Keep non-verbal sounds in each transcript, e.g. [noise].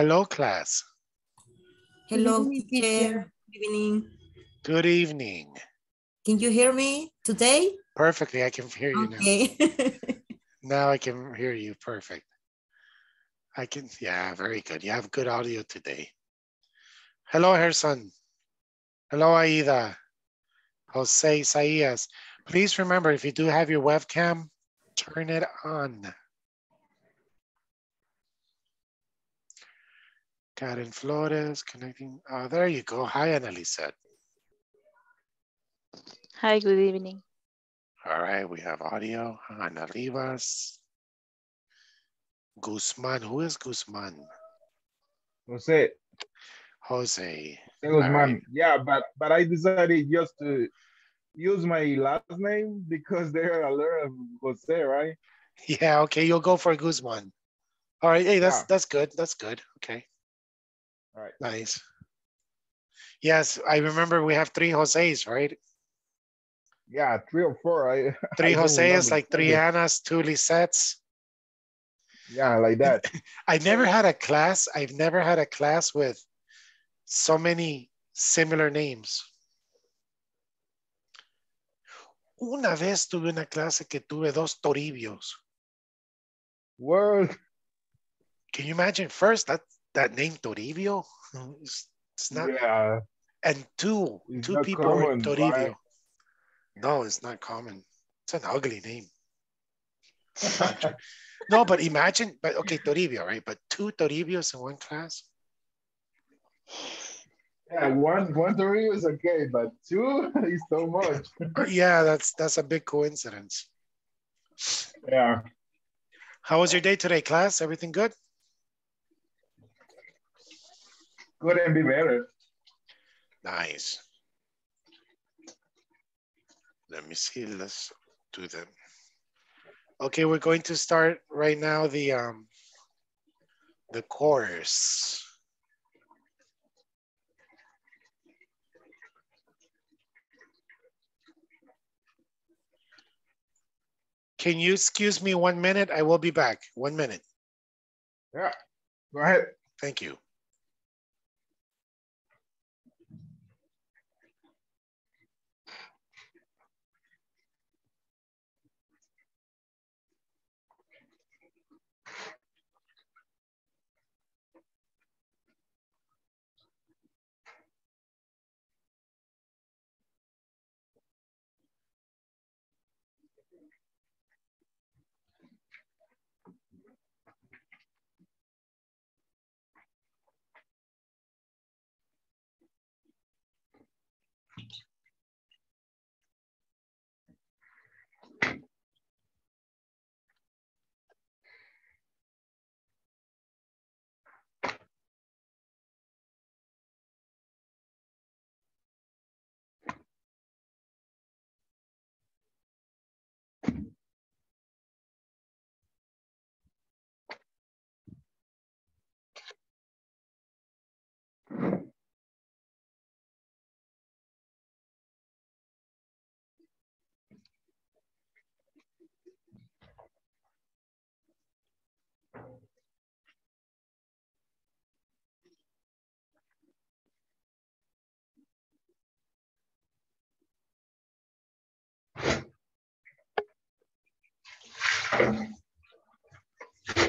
Hello, class. Hello, teacher. Good evening. Good evening. Can you hear me today? Perfectly, I can hear you okay. now. [laughs] now I can hear you perfect. I can, yeah, very good. You have good audio today. Hello, Herson. Hello, Aida. Jose Isaías. Please remember, if you do have your webcam, turn it on. Karen Flores connecting. Oh, there you go. Hi, Annalisa. Hi, good evening. All right, we have audio. Ana Rivas. Guzman. Who is Guzman? Jose. Jose. Guzman. Right. Yeah, but but I decided just to use my last name because [laughs] there are a lot of Jose, right? [laughs] Yeah, okay, you'll go for Guzman. All right, hey, that's yeah. that's good. That's good. Okay. All right. Nice. Yes, I remember we have three Jose's, right? Yeah, three or four. I, [laughs] three I Jose's, like three Annas, two Lisettes. Yeah, like that. [laughs] I never had a class. I've never had a class with so many similar names. Una vez tuve una clase que tuve dos Toribios. Word. Can you imagine? First, that that name Toribio, it's, it's not. Yeah. And two, it's two people common, Toribio. Right? No, it's not common. It's an ugly name. [laughs] no, but imagine, but okay, Toribio, right? But two Toribios in one class. Yeah, one one Toribio is okay, but two [laughs] is so much. [laughs] yeah, that's that's a big coincidence. Yeah. How was your day today, class? Everything good? Couldn't be better. Nice. Let me see, let's do them. Okay, we're going to start right now the um the course. Can you excuse me one minute? I will be back. One minute. Yeah, go ahead. Thank you.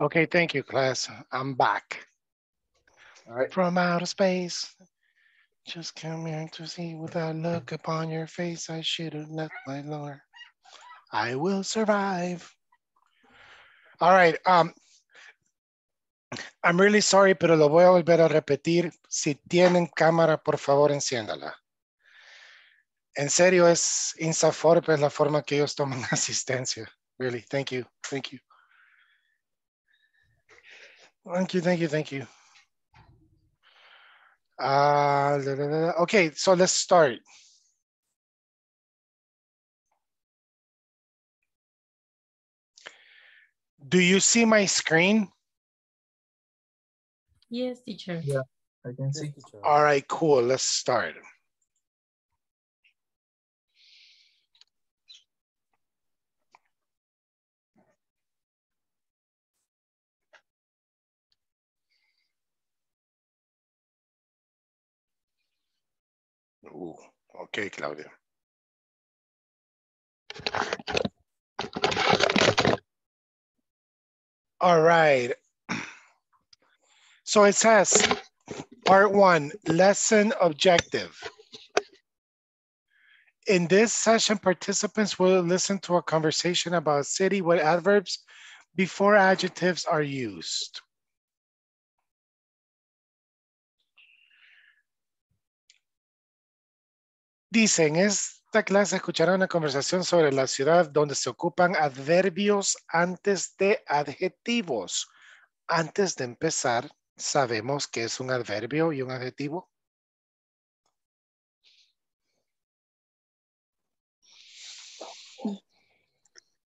Okay, thank you, class. I'm back. All right. From outer space. Just come here to see with a look upon your face. I should have left my lore. I will survive. All right. Um, I'm really sorry, pero lo voy a volver a repetir. Si tienen cámara, por favor, enciéndala. En serio, es Insaforp, es la forma que ellos toman [laughs] asistencia. Really, thank you, thank you. Thank you, thank you, thank you. Uh, da, da, da. Okay, so let's start. Do you see my screen? Yes, teacher. Yeah. I can see. All right, cool. Let's start. Ooh, okay, Claudia. All right. So it says, part one, lesson objective. In this session, participants will listen to a conversation about a city with adverbs before adjectives are used. Dice, en esta clase escucharán una conversación sobre la ciudad donde se ocupan adverbios antes de adjetivos. Antes de empezar, ¿sabemos qué es un adverbio y un adjetivo?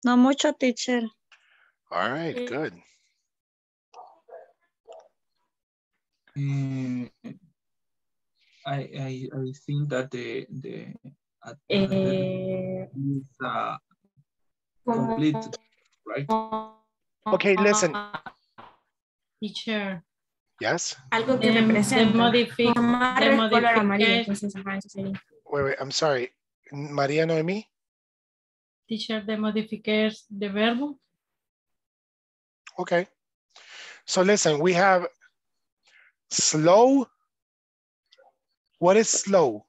No mucho, teacher. All right, good. Mm, I, I, I think that the, the Eh, is uh, complete, right? Okay, listen. Teacher. Yes? Algo que De, de representa. modifi- Tomar color amarillo, entonces, ajá, eso sería. Wait, wait, I'm sorry. María Noemí? teacher de modificar de verbo. Okay. So listen, we have slow. What is slow?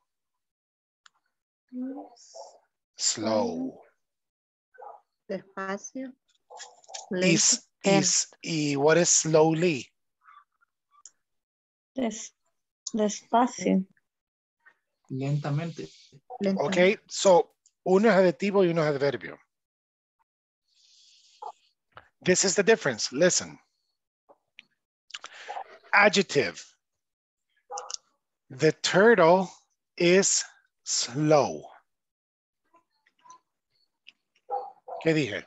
Slow. Despacio. Is, is, y what is slowly? Des, despacio. Lentamente. Okay, so uno es adjetivo y uno es adverbio. This is the difference. Listen. Adjective. The turtle is slow. ¿Qué dije?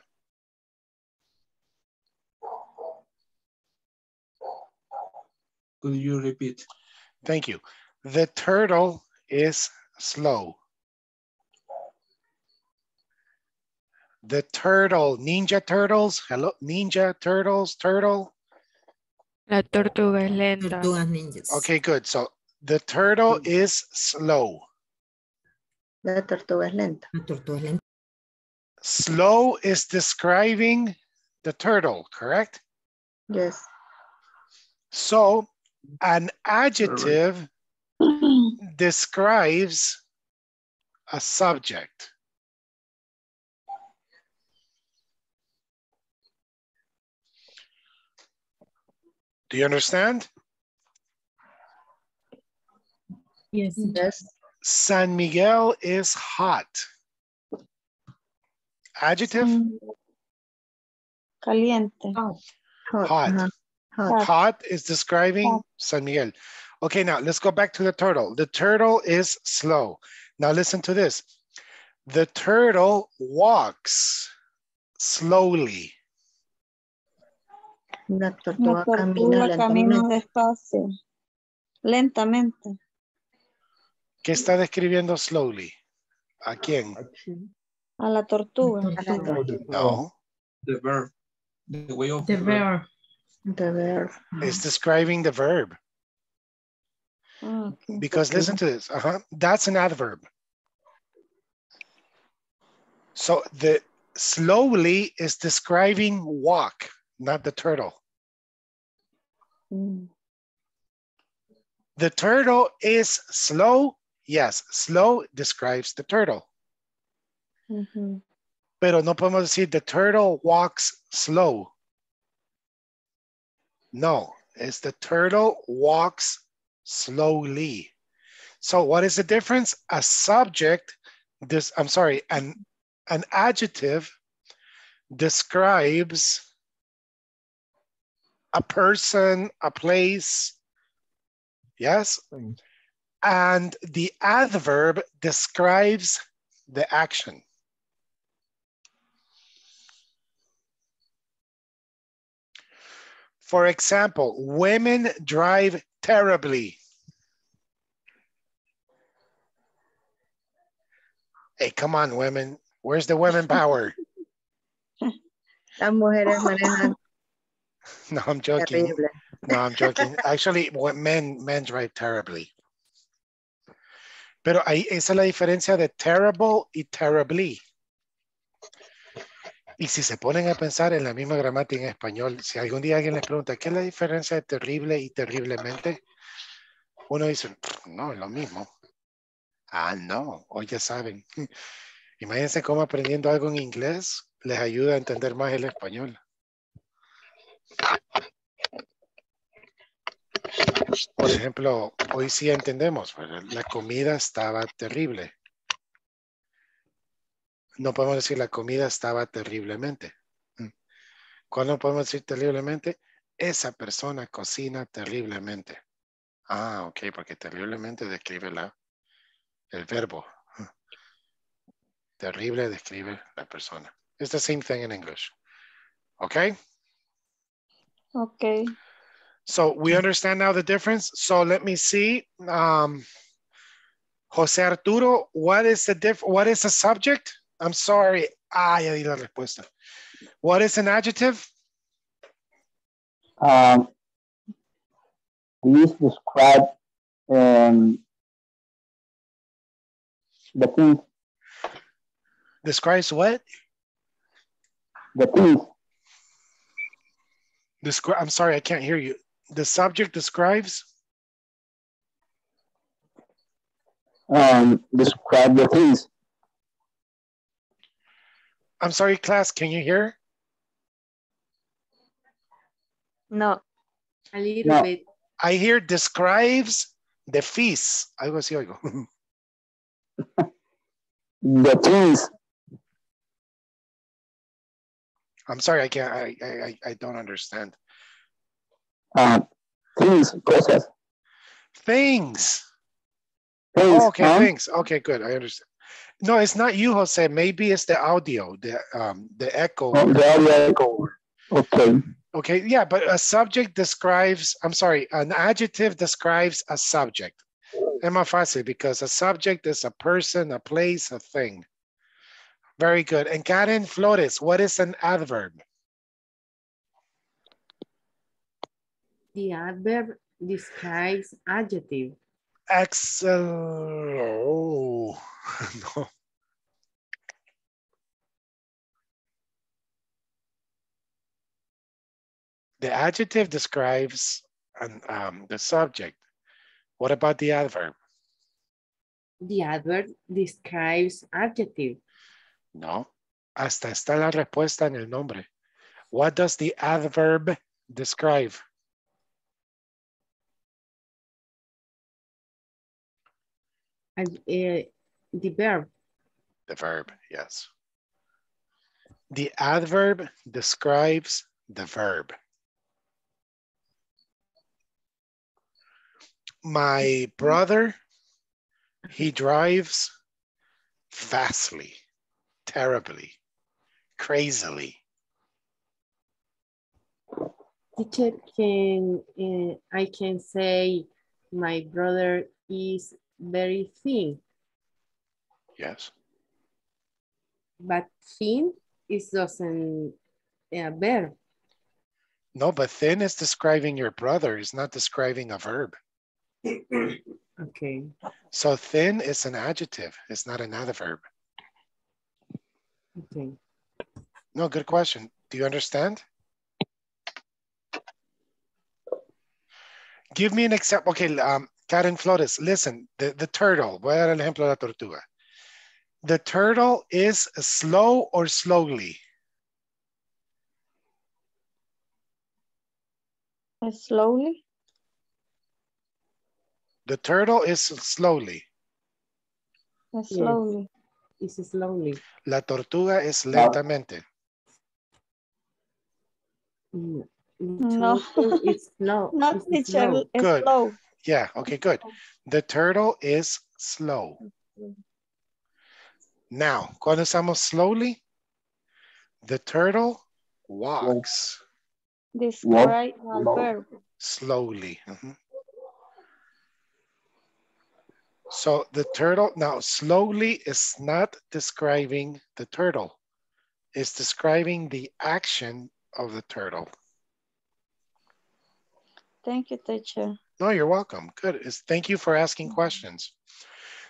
Could you repeat? Thank you. The turtle is slow. The turtle, Ninja Turtles, hello, Ninja Turtles, turtle. La tortuga es lenta. Tortugas ninjas. Okay, good. So the turtle mm. is slow. La tortuga es lenta. La tortuga es lenta. Slow is describing the turtle, correct? Yes. So an adjective [clears throat] describes a subject. Do you understand? Yes. Yes. San Miguel is hot. Adjective, Caliente. Hot. hot. ajá, hot. Hot is describing Hot. San Miguel. Okay, now let's go back to the turtle. The turtle is slow. Now listen to this. The turtle walks slowly. La La tortuga camina camina despacio. Lentamente. ¿Qué está describiendo slowly? ¿A quién? A la tortuga. No, The verb. The way of the verb. verb. De ver. it's describing the verb. Ah, ok. Because listen to this. Uh-huh. That's an adverb. So the slowly is describing walk, not the turtle. Mm, The turtle is slow. Yes, slow describes the turtle. ujú. Pero no podemos decir the turtle walks slow. No, it's the turtle walks slowly. So what is the difference? A subject, this, I'm sorry, an, an adjective describes a person, a place, yes? Mm. Thing. And the adverb describes the action. For example, women drive terribly. Hey, come on, women. Where's the women power? [laughs] Las mujeres manejan [laughs] No, I'm joking. terrible. No, I'm joking. [laughs] Actually, men, men drive terribly. Pero ahí, esa es la diferencia de terrible y terribly. Y si se ponen a pensar en la misma gramática en español, si algún día alguien les pregunta, ¿qué es la diferencia de terrible y terriblemente? Uno dice, no, es lo mismo. Ah, no, hoy ya saben. [laughs] Imagínense cómo aprendiendo algo en inglés les ayuda a entender más el español. Por ejemplo, hoy sí entendemos, la comida estaba terrible. No podemos decir la comida estaba terriblemente. Mm. ¿Cuándo podemos decir terriblemente? Esa persona cocina terriblemente. Ah, ok, porque terriblemente describe la, el verbo. Terrible describe la persona. It's the same thing in English. Okay? Okay. So we understand now the difference. So let me see. Um, Jose Arturo, what is the diff what is the subject? I'm sorry. Ah, ya di la respuesta. What is an adjective? Um, these describe um, the things, Describes what? the things, Descri I'm sorry, I can't hear you. The subject describes? um, describe the things. I'm sorry, class, can you hear? No. A little No. bit. I hear describes the feast. Algo así oigo. [laughs] The things, I'm sorry, I can't, I, I, I- I don't understand. Uh, things, cosas, Things. things, Oh, okay, huh? thanks. Okay, good. I understand. No, it's not you, Jose. Maybe it's the audio, the um, the echo. Oh, the audio echo. Okay, Okay, yeah, but a subject describes. I'm sorry, an adjective describes a subject. Es más fácil because a subject is a person, a place, a thing. Very good. And Karen Flores, what is an adverb? The adverb describes adjective. Excellent. [laughs] Oh, no. The adjective describes an, um, the subject. What about the adverb? The adverb describes adjective. No. Hasta está la respuesta en el nombre. What does the adverb describe? Uh, the verb. The verb, yes. The adverb describes the verb. My brother, he drives fastly, terribly, crazily. Teacher can, uh, I can say my brother is very thin, Yes. but thin is doesn't a verb. No, but thin is describing your brother, it's not describing a verb. [coughs] Okay, So thin is an adjective, it's not an adverb. okay. No, good question. Do you understand? Give me an example. Okay, um, Karen Flores, listen, the, the turtle, voy a dar el ejemplo de la tortuga. The turtle is slow or slowly? Slowly. The turtle is slowly. Slowly. It's slowly. La tortuga es No. lentamente. Mm, No. turtle is slow. Not it's teacher. slow. Good. Slow. Yeah, okay, good. The turtle is slow. Now, cuando usamos slowly, the turtle walks Describe Walk. al verb. slowly. Mhm. So the turtle, now slowly is not describing the turtle. It's describing the action of the turtle. Thank you, teacher. No, you're welcome. Good. It's, thank you for asking mm-hmm. questions.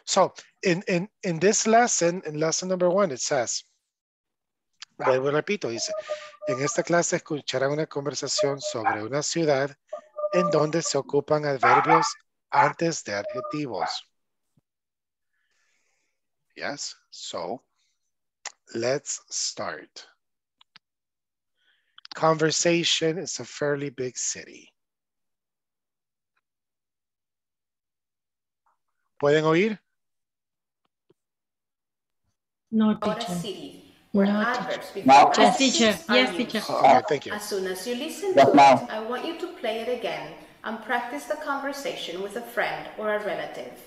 So in, in, in this lesson, in lesson number one, it says, vuelvo repito, dice, en esta clase escucharán una conversación sobre una ciudad en donde se ocupan adverbios antes de adjetivos. Yes, so let's start. Conversation is a fairly big city. ¿Pueden oír? No, Or a teacher. city where No, adverbs teacher. Yes, teacher. Yes, used. teacher. Okay, thank you. As soon as you listen to ma'am. it, I want you to play it again and practice the conversation with a friend or a relative.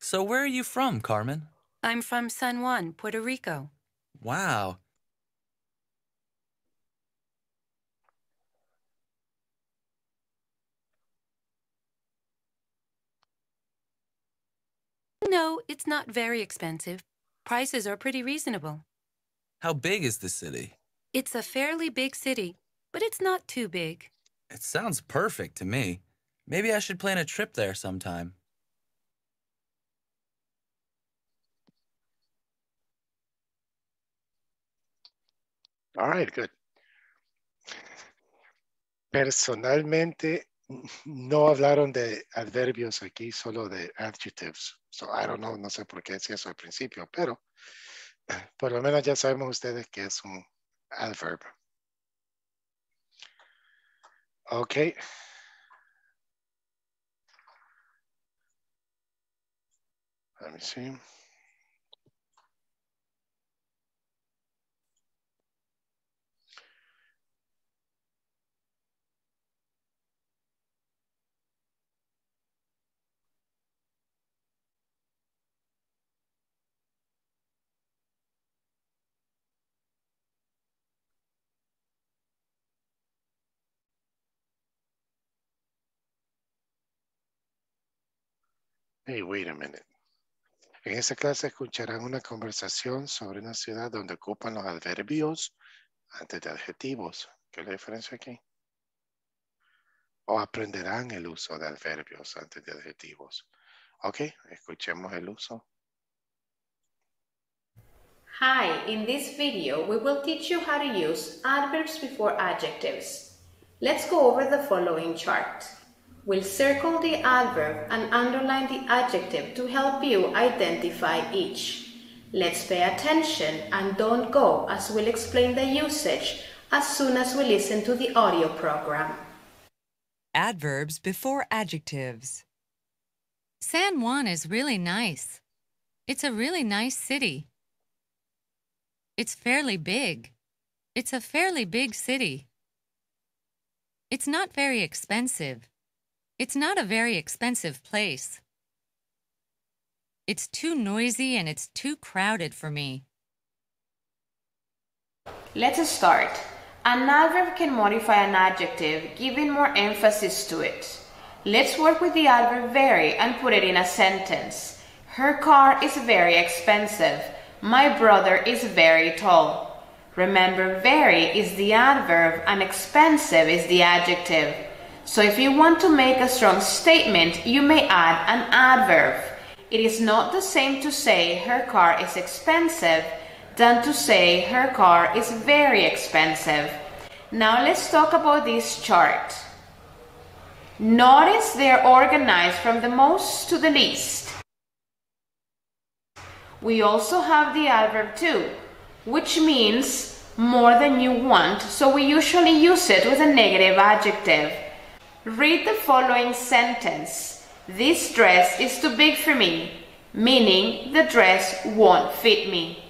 So, where are you from, Carmen? I'm from San Juan, Puerto Rico. Wow. No, it's not very expensive. Prices are pretty reasonable. How big is the city? It's a fairly big city, but it's not too big. It sounds perfect to me. Maybe I should plan a trip there sometime. All right, good. Personalmente, no hablaron de adverbios aquí, solo de adjectives. So I don't know, no sé por qué decía eso al principio, pero por lo menos ya sabemos ustedes que es un adverb. Ok. Let me see. Hey, wait a minute. En esta clase escucharán una conversación sobre una ciudad donde ocupan los adverbios antes de adjetivos. ¿Qué es la diferencia aquí? O aprenderán el uso de adverbios antes de adjetivos. Ok, escuchemos el uso. Hi, in this video we will teach you how to use adverbs before adjectives. Let's go over the following chart. We'll circle the adverb and underline the adjective to help you identify each. Let's pay attention and don't go as we'll explain the usage as soon as we listen to the audio program. Adverbs before adjectives. San Juan is really nice. It's a really nice city. It's fairly big. It's a fairly big city. It's not very expensive. It's not a very expensive place. It's too noisy and it's too crowded for me. Let's start. An adverb can modify an adjective, giving more emphasis to it. Let's work with the adverb very and put it in a sentence. Her car is very expensive. My brother is very tall. Remember, very is the adverb and expensive is the adjective. So if you want to make a strong statement, you may add an adverb. It is not the same to say her car is expensive than to say her car is very expensive. Now let's talk about this chart. Notice they're organized from the most to the least. We also have the adverb to, which means more than you want, so we usually use it with a negative adjective. Read the following sentence. This dress is too big for me, meaning the dress won't fit me.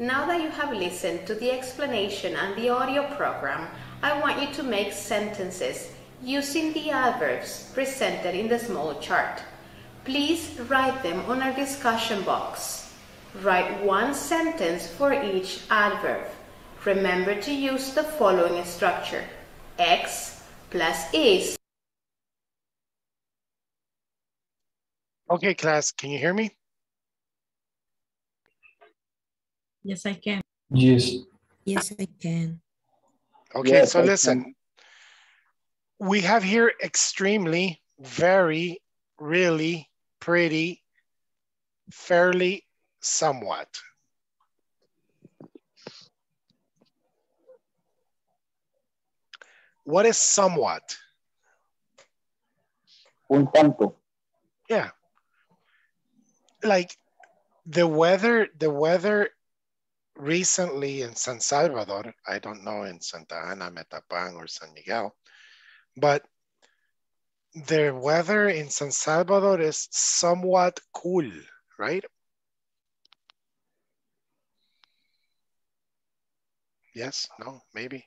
Now that you have listened to the explanation and the audio program, I want you to make sentences using the adverbs presented in the small chart. Please write them on our discussion box. Write one sentence for each adverb. Remember to use the following structure. X plus is. Okay, class, can you hear me? Yes, I can. Yes. Yes, I can. Okay, Yes, so I can. listen. We have here extremely, very, really, pretty, fairly, somewhat. What is somewhat? Un tanto. Yeah. Like the weather, the weather recently in San Salvador, I don't know in Santa Ana, Metapan, or San Miguel, but the weather in San Salvador is somewhat cool, right? Yes, no, maybe.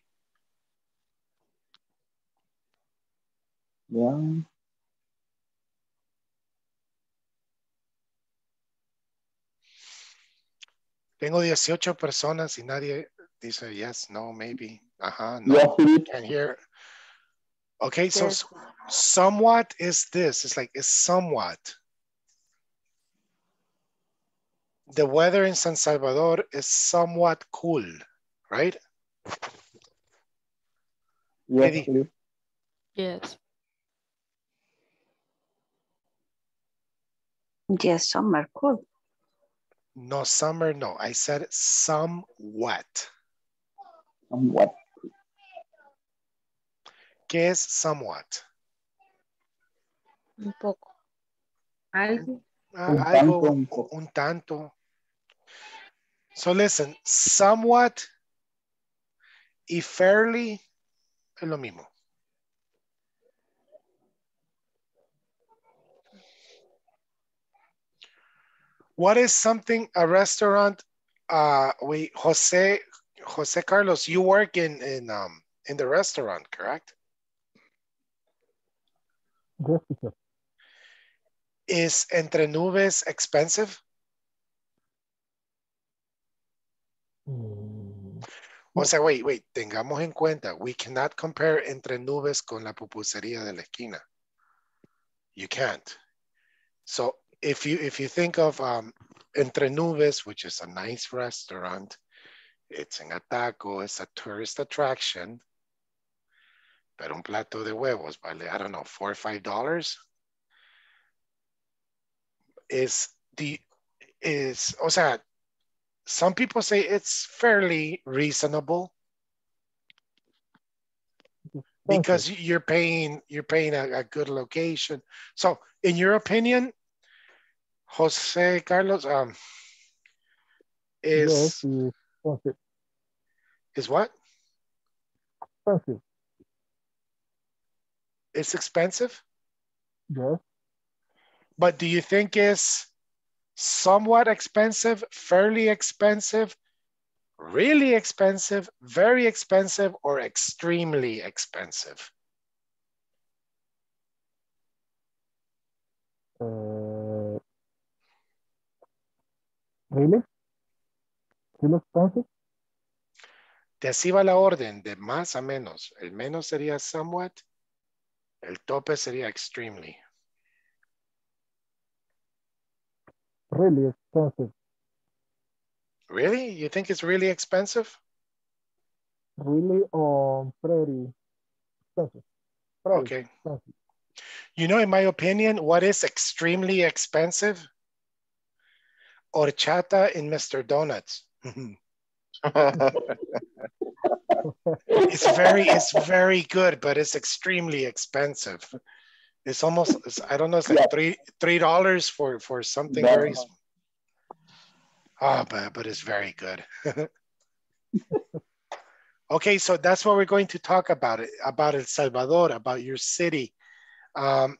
Yeah. Tengo 18 personas y nadie dice yes, no, maybe. Ajá, no, Yes, it is. can't hear. Okay, so Yes. somewhat is this. It's like it's somewhat. The weather in San Salvador is somewhat cool, right? Yes, Eddie. it is. Yes. Yes, summer, cool. No summer, no. I said somewhat. Somewhat. ¿Qué es somewhat? Un poco. Algo. Ah, Un algo, tanto, un poco. un tanto. So listen, somewhat y fairly es lo mismo. What is something a restaurant? Uh, wait, Jose, Jose Carlos, you work in in um in the restaurant, correct? Yes, teacher. Is Entre Nubes expensive? O sea, wait, wait, tengamos en cuenta, we cannot compare Entre Nubes con la pupusería de la esquina. You can't. So if you if you think of um, Entre Nubes, which is a nice restaurant, it's in Ataco, it's a tourist attraction, But un plato de huevos vale, I don't know, four or five dollars. Is the is, o sea, some people say it's fairly reasonable because you're paying you're paying a, a good location. So, in your opinion, Jose Carlos, um, is it's expensive. is what? Expensive. It's expensive, Yes. but do you think it's somewhat expensive, fairly expensive, really expensive, very expensive, or extremely expensive? Uh, really? Really expensive? De así va la orden, de más a menos. El menos sería somewhat, el tope sería extremely. Really expensive. Really? You think it's really expensive? Really or pretty expensive? Pretty Okay. expensive. You know, in my opinion, what is extremely expensive? Horchata in Mr. Donuts. [laughs] it's very, it's very good, but it's extremely expensive. It's almost, it's, I don't know, it's like three, three dollars for for something Yeah. very. s- Oh, but, but it's very good. [laughs] okay, so that's what we're going to talk about, it, about El Salvador, about your city. Um,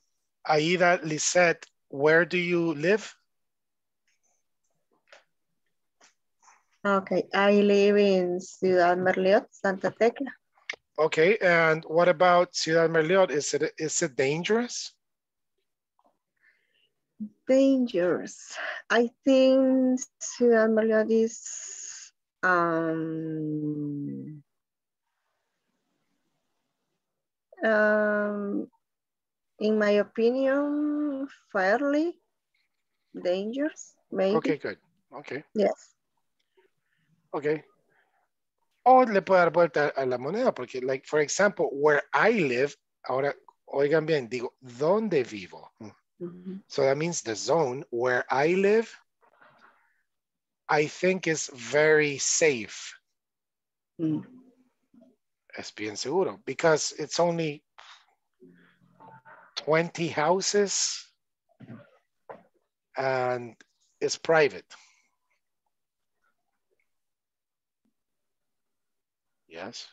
Aida Lisette, where do you live? Okay, I live in Ciudad Merliot, Santa Tecla. Okay, and what about Ciudad Merliot? Is it is it dangerous? Dangerous. I think Ciudad Merliot is um, um, in my opinion, fairly dangerous, maybe. Okay, good. Okay, Yes. Okay. O le puedo dar vuelta a la moneda porque, like, for example, where I live, ahora, oigan bien, digo, ¿dónde vivo? So that means the zone where I live, I think is very safe. Mm. Es bien seguro because it's only 20 houses and it's private. Yes.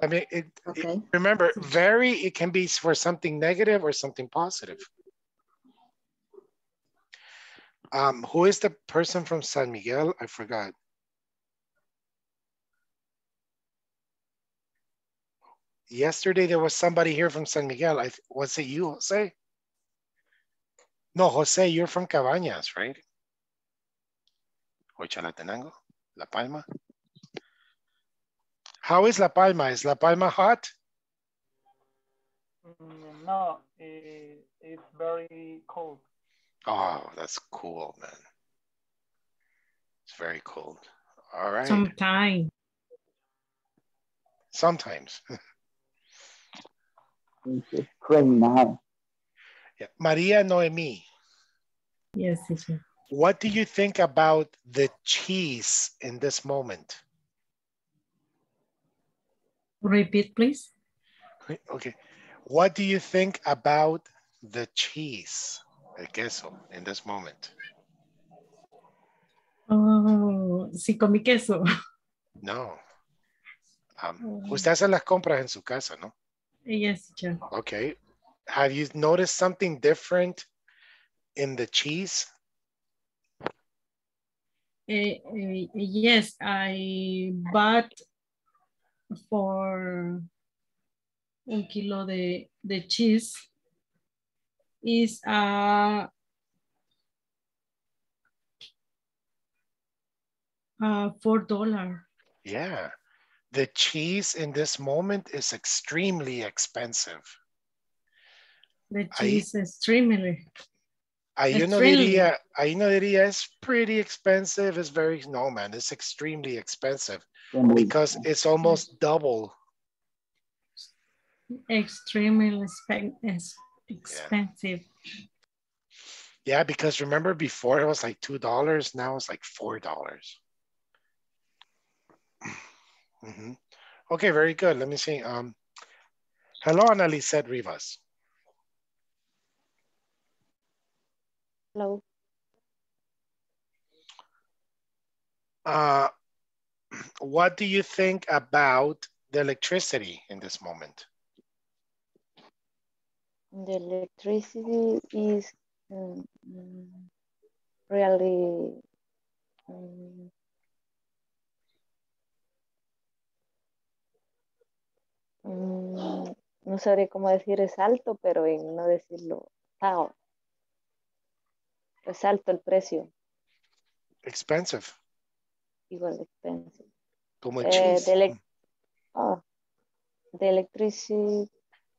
I mean, it, it- remember, very, it can be for something negative or something positive. Um, who is the person from San Miguel? I forgot. Yesterday, there was somebody here from San Miguel. I, was it you, Jose? No, Jose, you're from Cabañas, right? Or Chalatenango, La Palma? How is La Palma? Is La Palma hot? Mm, No, eh, it's very cold. Oh, that's cool, man. It's very cold. All right. Sometime. Sometimes. It's raining now. Yeah. Maria Noemi, Yes, teacher. what do you think about the cheese in this moment? Repeat, please. Okay. What do you think about the cheese, el queso, in this moment? Oh, sí, comí queso. No. Um, usted hace las compras en su casa, ¿no? Yes, teacher. Okay. Have you noticed something different in the cheese? Eh, eh, yes, I bought for un kilo de, de cheese is uh, uh, four dollar. Yeah. The cheese in this moment is extremely expensive. The cheese extremely. Ahí no Extremely. diría, ahí no diría it's pretty expensive. It's very, no man, it's extremely expensive because it's almost double. Extremely expen- expensive. Yeah, because remember before it was like $2, now it's like $4. Mhm. Okay, very good. Let me see. Um, hello, Annalise Rivas. Hello. Uh, what do you think about the electricity in this moment? The electricity is um, really um, mm, no sabré cómo decir es alto, pero en no decirlo cao. Es alto el precio, Expensive, igual de expensive. como el Eh, cheese. the, elec- oh, the electricity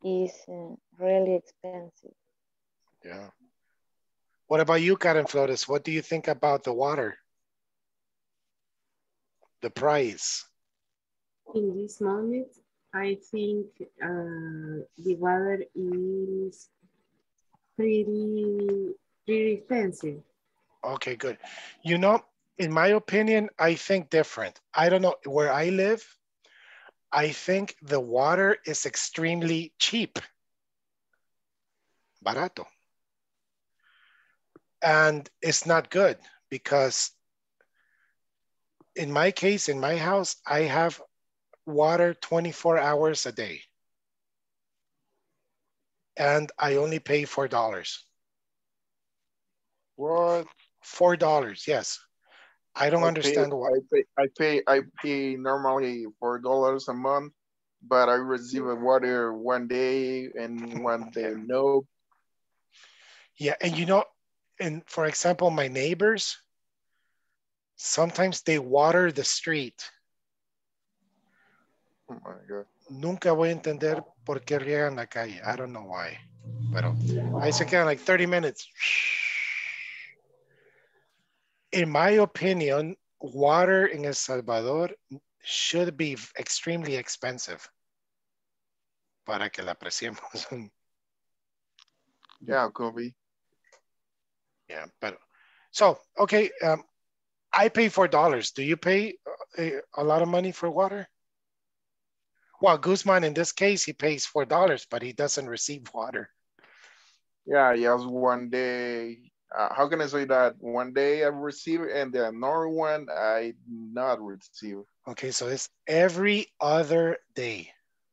is uh, really expensive. Yeah. What about you, Karen Flores? What do you think about the water? The price? In this moment, I think uh, the water is pretty, pretty expensive. Okay, good. You know, in my opinion, I think different. I don't know where I live. I think the water is extremely cheap. Barato. And it's not good because in my case, in my house, I have water 24 hours a day. And I only pay $4. What? $4, yes. I don't I understand pay, why. I pay, I pay, I pay normally four dollars a month, but I receive a water one day and one day no. Yeah, and you know, and for example, my neighbors, sometimes they water the street. Oh my God. Nunca voy a entender por qué riegan la calle. I don't know why. Pero ahí se quedan like 30 minutes. In my opinion, water in El Salvador should be extremely expensive para que la apreciemos. Yeah, could be. [laughs] Yeah, but so okay. Um, I pay four dollars. Do you pay a, a lot of money for water? Well, Guzman in this case he pays four dollars, but he doesn't receive water. Yeah, yes, one day. Uh, how can I say that? One day I receive and the another one I not receive. Okay, so it's every other day.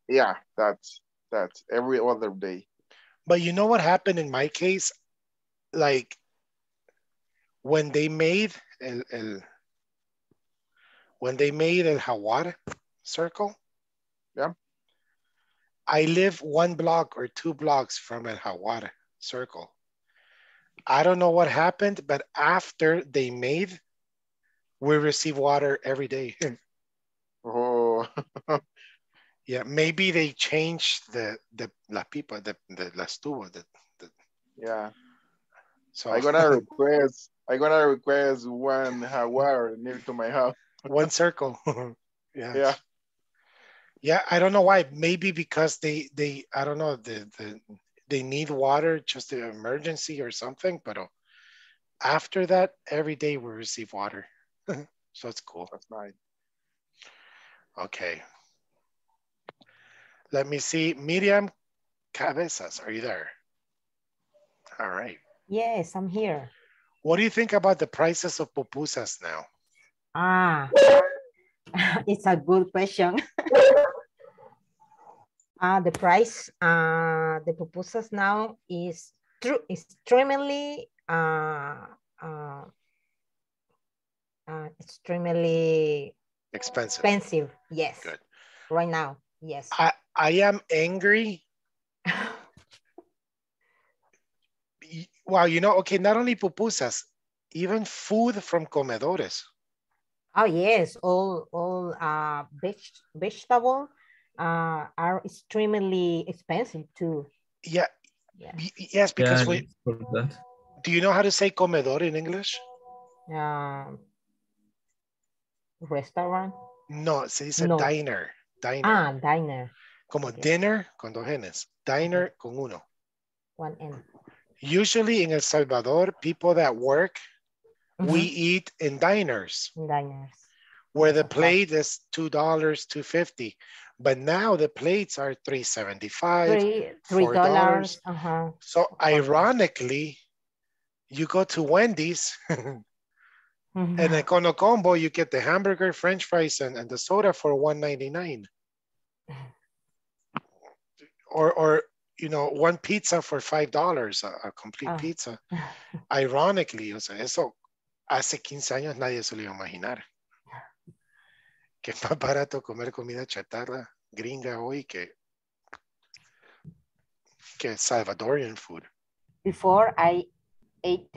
Yeah, that's that's every other day. But you know what happened in my case? Like when they made el, el when they made El Jaguar circle. Yeah. I live one block or two blocks from El Jaguar circle. I don't know what happened, but after they made, we receive water every day. [laughs] Oh, [laughs] yeah, maybe they changed the the la pipa, the the las tubos, the, the yeah. so I gonna request. I gonna request one jaguar near to my house. [laughs] one circle. yeah. Yeah. Yeah, I don't know why. Maybe because they they I don't know the the they need water just an emergency or something. But uh, after that, every day we receive water, [laughs] so it's cool. That's nice. Okay. Let me see. Miriam Cabezas, are you there? All right. Yes, I'm here. What do you think about the prices of pupusas now? Ah, [laughs] it's a good question. [laughs] uh, the price, uh, the pupusas now is true, extremely, uh, uh, uh, extremely Expensive. expensive. Yes. Good. Right now. Yes. I, I am angry. [laughs] Wow, you know, okay, not only pupusas, even food from comedores. Oh yes, all all uh veg vegetable uh are extremely expensive too. Yeah. Yeah. Yes, because Yeah, we, that. do you know how to say comedor in English? Um, restaurant. No, se dice No. diner. Diner. Ah, diner. Como dinner con dos N's. Diner con uno. One N. Usually in El Salvador, people that work, we Mhm. eat in diners Diners. where the plate is $2, $2.50. But now the plates are $3.75, Three three $4. Uh huh. So ironically, you go to Wendy's [laughs] and Mm-hmm. a Econo Combo, you get the hamburger, french fries, and, and the soda for $1.99. Or, or, you know, one pizza for $5, a, a complete Ah. pizza. [laughs] Ironically, o sea, eso hace 15 años nadie se lo iba a imaginar. Que es más barato comer comida chatarra gringa hoy que, que Salvadorian food. Before I ate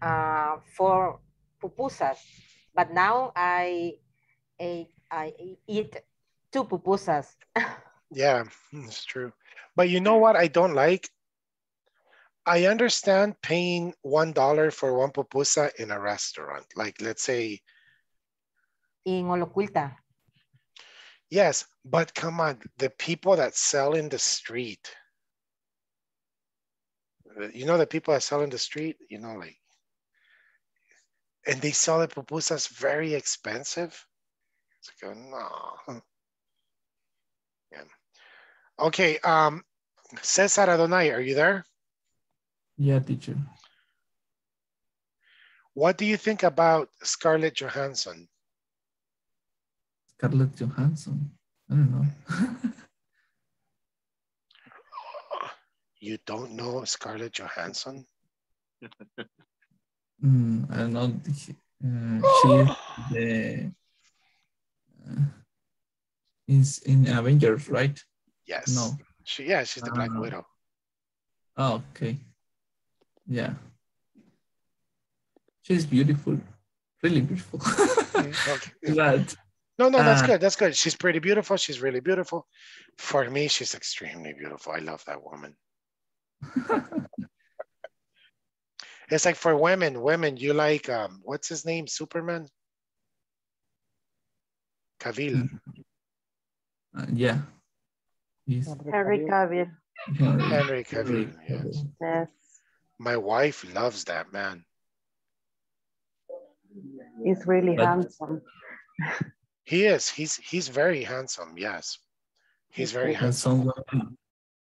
uh four pupusas, but now I ate I eat two pupusas. [laughs] Yeah, it's true. But you know what I don't like? I understand paying one dollar for one pupusa in a restaurant. Like let's say, In Olocuilta. yes, but come on, the people that sell in the street. You know the people that sell in the street, you know, like and they sell the pupusas very expensive. It's like, no. Yeah. Okay, um, Cesar Adonai, are you there? Yeah, teacher. What do you think about Scarlett Johansson? Scarlett Johansson. I don't know. You don't know Scarlett Johansson? [laughs] Mm, I don't know. Uh, she the uh, is in Avengers, right? Yes. No. She, yeah, she's the Black. Widow. Oh, okay. Yeah. She's beautiful. Really beautiful. [laughs] Okay. but No, no, that's uh, good. That's good. She's pretty beautiful. She's really beautiful. For me, she's extremely beautiful. I love that woman. [laughs] it's like for women, women, you like um, what's his name? Superman? Cavill. uh, yeah. He's Henry Cavill. Henry Cavill. Yes. Yes. My wife loves that man. He's really But- handsome. [laughs] He is. He's he's very handsome. Yes. He's very But handsome. some women,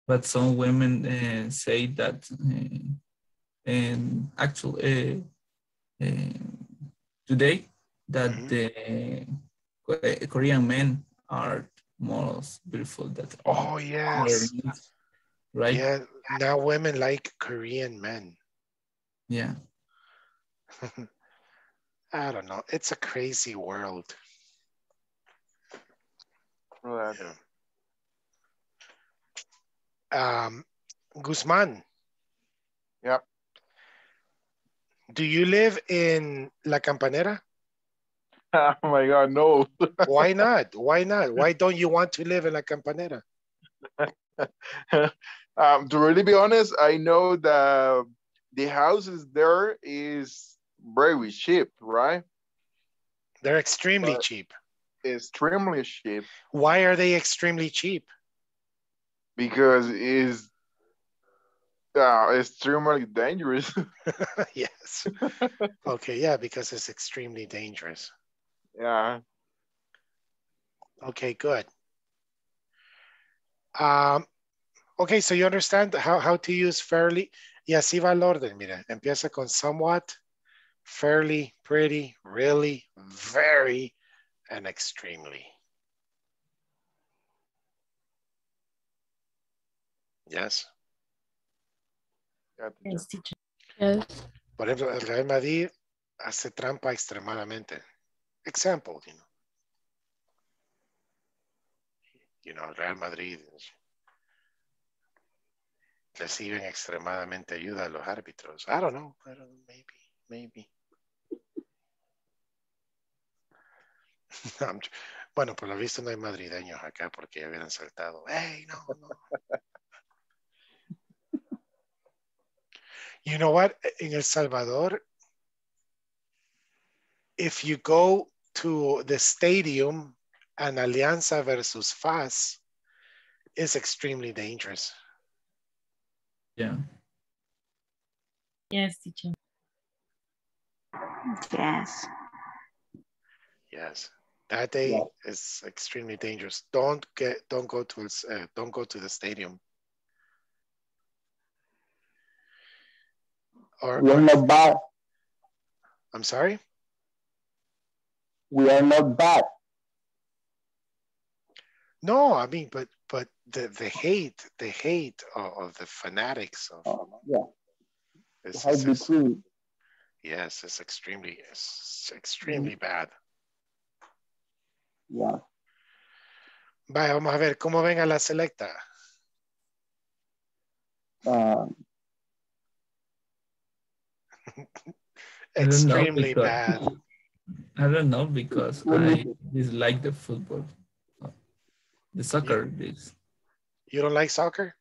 but some women uh, say that, uh, and actually, uh, uh, today that Mhm. the Korean men are more beautiful That Oh yes. men, right? Yeah. Now women like Korean men. Yeah. [laughs] I don't know. It's a crazy world. Right. Um, Guzman, Yep. do you live in La Campanera? [laughs] Oh my God, no. [laughs] Why not? Why not? Why don't you want to live in La Campanera? [laughs] um, to really be honest, I know that the houses there is very cheap, right? They're extremely But- cheap. Extremely cheap Why are they extremely cheap? because it's uh, extremely dangerous. [laughs] yes. Okay, yeah, because it's extremely dangerous. yeah. Okay, good. Um, okay, so you understand how, how to use fairly. Y así va el orden, mira. Empieza con somewhat, fairly, pretty, really, very, and extremely. Yes. Yeah, Yes, teacher. Yes. Por ejemplo, el Real Madrid hace trampa extremadamente. Example, you know. You know, el Real Madrid reciben extremadamente ayuda a los árbitros. I don't know. I don't know. Maybe, maybe. I'm tr- [laughs] bueno, por lo visto no hay madrileños acá porque ya hubieran saltado. Hey, no, no. You know what? In El Salvador, if you go to the stadium and Alianza versus FAS, it's extremely dangerous. Yeah. Yes, teacher. Yes. Yes, that day is extremely dangerous. Don't get, don't go to, uh, don't go to the stadium. Or, We are not bad. I'm sorry. We are not bad. No, I mean, but but the the hate, the hate of, of the fanatics of Oh, yeah. is, Hide is- is- yes, it's extremely, it's extremely bad. Yeah. Vaya, vamos a ver cómo ven a la selecta. Ah. [laughs] I Extremely because- bad. I don't know because I dislike the football. The soccer is You don't like soccer?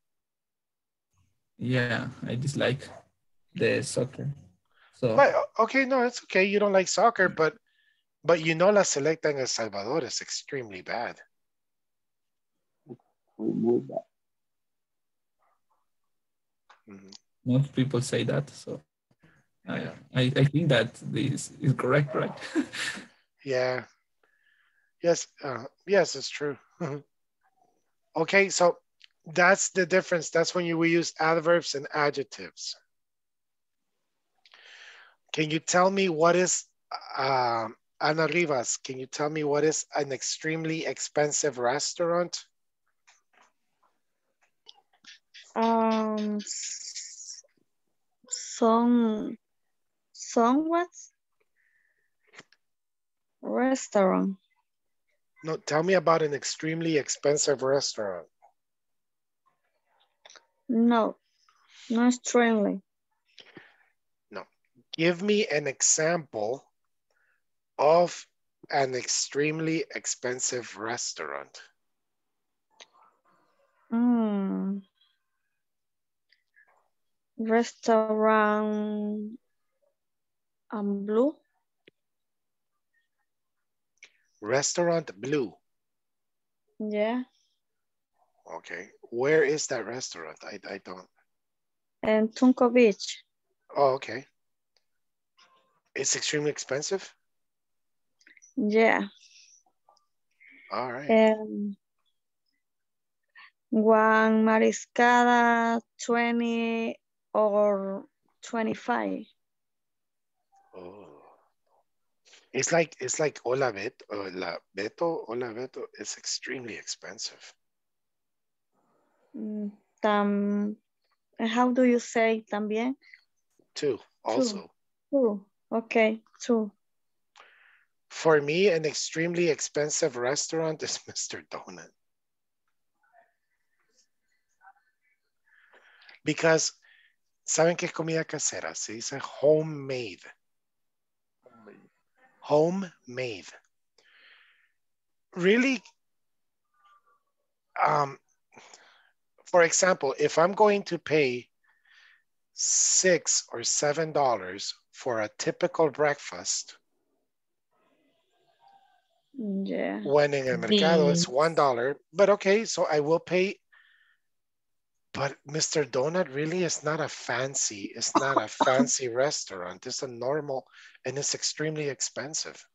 yeah, I dislike the soccer. So But, okay, no, it's okay. You don't like soccer, but but you know la selecta en El Salvador is extremely bad. remove that. Mhm. most people say that. So I, I, I think that this is correct, right? [laughs] Yeah. Yes, uh, yes, it's true. [laughs] okay, so that's the difference. That's when you we use adverbs and adjectives. Can you tell me what is, um, Ana Rivas, can you tell me what is an extremely expensive restaurant? Um, some what? Restaurant. No, tell me about an extremely expensive restaurant. No, not extremely. No. Give me an example of an extremely expensive restaurant. Mm. Restaurant um, blue. Restaurant Blue. Yeah. Okay. Where is that restaurant? I, I don't. And Tunco Beach. Oh, okay. It's extremely expensive? Yeah. All right. And one mariscada 20 or 25. Oh. It's like it's like Ola Beto, Ola Beto, Ola Beto. It's extremely expensive. Mm, tam, how do you say también? Too, also. Two. Okay, two. For me, an extremely expensive restaurant is [laughs] Mr. Donut. Because, ¿saben qué es comida casera? Se dice homemade. Homemade. Really, um, for example, if I'm going to pay six or seven dollars for a typical breakfast, Yeah. when in el mercado it's one dollar, but okay, so I will pay. But Mr. Donut really is not a fancy, it's not a [laughs] fancy restaurant. It's a normal and it's extremely expensive.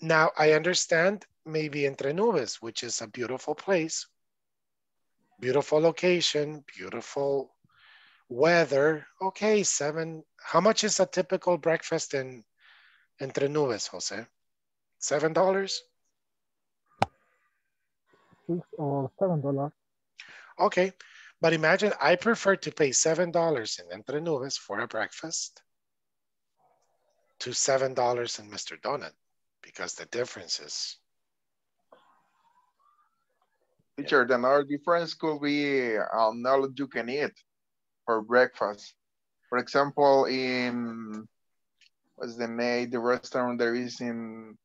Now I understand maybe Entre Nubes, which is a beautiful place, beautiful location, beautiful weather. Okay, seven. How much is a typical breakfast in Entre Nubes, Jose? Seven dollars? Six or seven dollars. Okay, but imagine I prefer to pay seven dollars in Entre Nubes for a breakfast to seven dollars in Mr. Donut because the difference is Teacher, the another difference could be um, knowledge you can eat for breakfast. For example, in what's the name, the restaurant there is in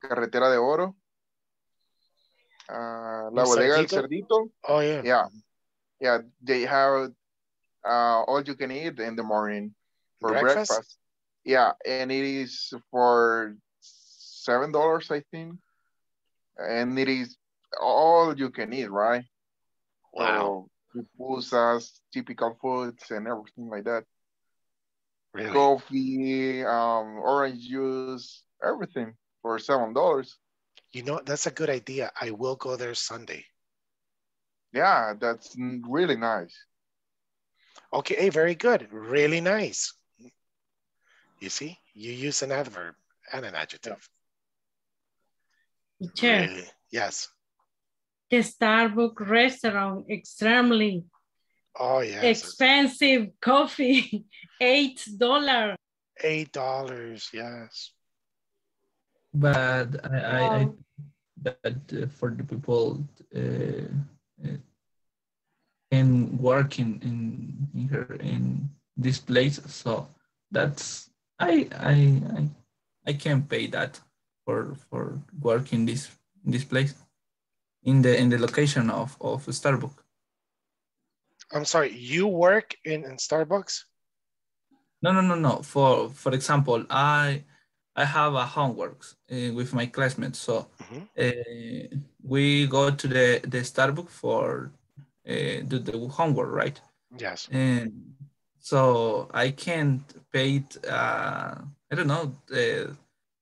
Carretera de Oro. Uh, La Bodega del Cerdito? Cerdito. Oh yeah. Yeah. Yeah, they have uh, all you can eat in the morning for Breakfast? breakfast. Yeah, and it is for seven dollars, I think. And it is all you can eat, right? Wow. So, pupusas, typical foods, and everything like that. Really? Coffee, um, orange juice, everything for seven dollars. You know, that's a good idea. I will go there Sunday. Yeah, that's really nice. Okay, hey, very good. Really nice. You see, you use an adverb and an adjective. Teacher, Really? Yes. the Starbucks restaurant, extremely Oh, yes. expensive coffee, [laughs] eight dollar. Eight dollars. Yes. But I, I, I Wow. that uh, for the people uh, uh, in working in, in here in this place, so that's I I I I can pay that for for working this this place in the in the location of of Starbucks. I'm sorry. You work in, in Starbucks? No, no, no, no. For for example, I I have a homework uh, with my classmates, so uh, we go to the the Starbucks for uh, do the homework, right? Yes. And so I can't pay it, uh, I don't know, uh,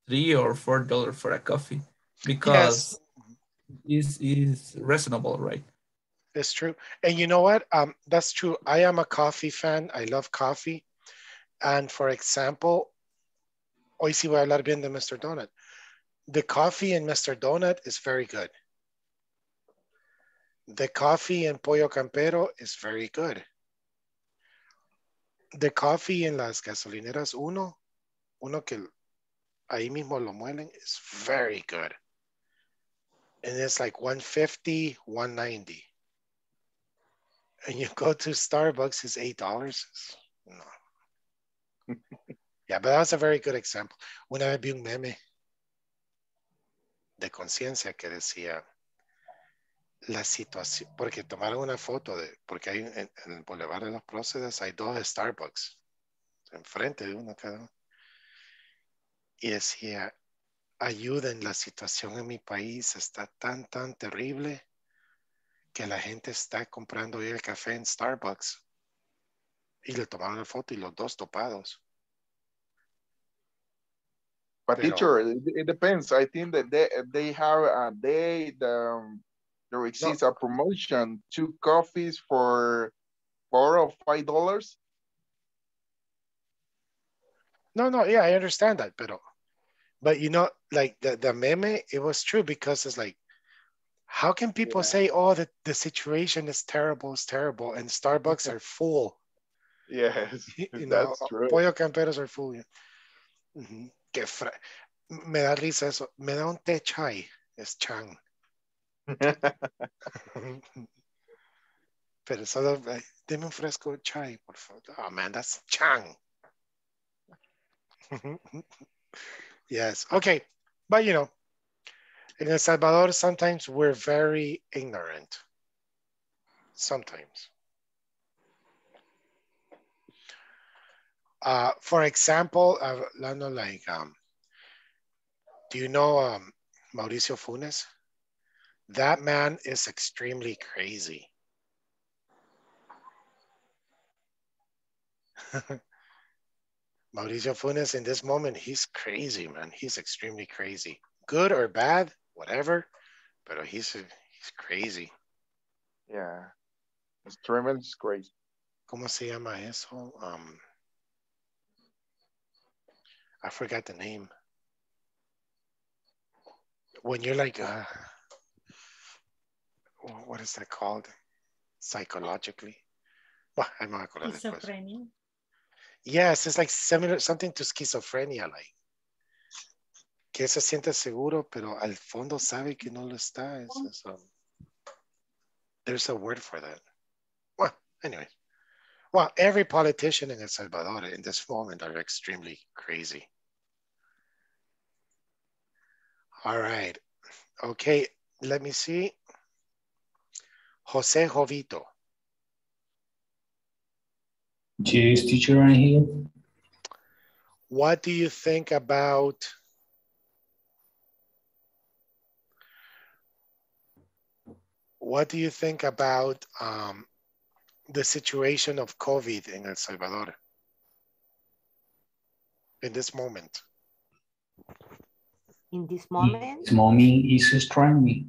three or four dollars for a coffee because it's is reasonable, right? It's true. And you know what? Um, that's true. I am a coffee fan. I love coffee. And for example, hoy sí voy a hablar bien de Mr. Donut. The coffee in Mr. Donut is very good. The coffee in Pollo Campero is very good. The coffee en las gasolineras uno, uno que ahí mismo lo muelen, is very good. And it's like 150, 190. And you go to Starbucks, it's eight dollars. No. [laughs] yeah, but that was a very good example. Una vez vi un meme de conciencia que decía la situación, porque tomaron una foto de, porque hay en, en el Boulevard de los Próceres hay dos Starbucks enfrente de uno cada uno. Y decía, ayuden, la situación en mi país está tan, tan terrible que la gente está comprando hoy el café en Starbucks. Y le tomaron la foto y los dos topados. But Pero- teacher, it, it depends. I think that they they have a day the um, there exists a promotion, two coffees for four or five dollars. No, no, yeah, I understand that, pero, but you know, like the, the meme, it was true because it's like, how can people say, oh, the, the situation is terrible, it's terrible, and Starbucks [laughs] are full? Yes, [laughs] You [laughs] know, that's true. pollo camperos are full. yeah. Ujú. Que fra- me da risa eso. Me da un té chai. Es chang. [laughs] Pero solo, eh, deme un fresco chai, por favor. Oh man, that's chang. [laughs] yes. Okay. But you know, in El Salvador, sometimes we're very ignorant. Sometimes. Uh, for example, uh, like, um, do you know um, Mauricio Funes? That man is extremely crazy. [laughs] Mauricio Funes, in this moment, he's crazy, man. He's extremely crazy. Good or bad, whatever, but he's he's crazy. Yeah, it's tremendous crazy. ¿Cómo se llama eso? Um, I forgot the name. When you're like, uh, what is that called? Psychologically. Well, I'm not gonna Schizophrenia. Yes, it's like similar, something to schizophrenia, like. Que se siente seguro, pero al fondo sabe que no lo está. Es, es, um, there's a word for that. Well, anyway. Well, every politician in El Salvador in this moment are extremely crazy. All right. Okay, let me see. Jose Jovito. Yes, teacher, I'm here. What do you think about what do you think about um, the situation of COVID in El Salvador in this moment? In this moment, This moment is strongly.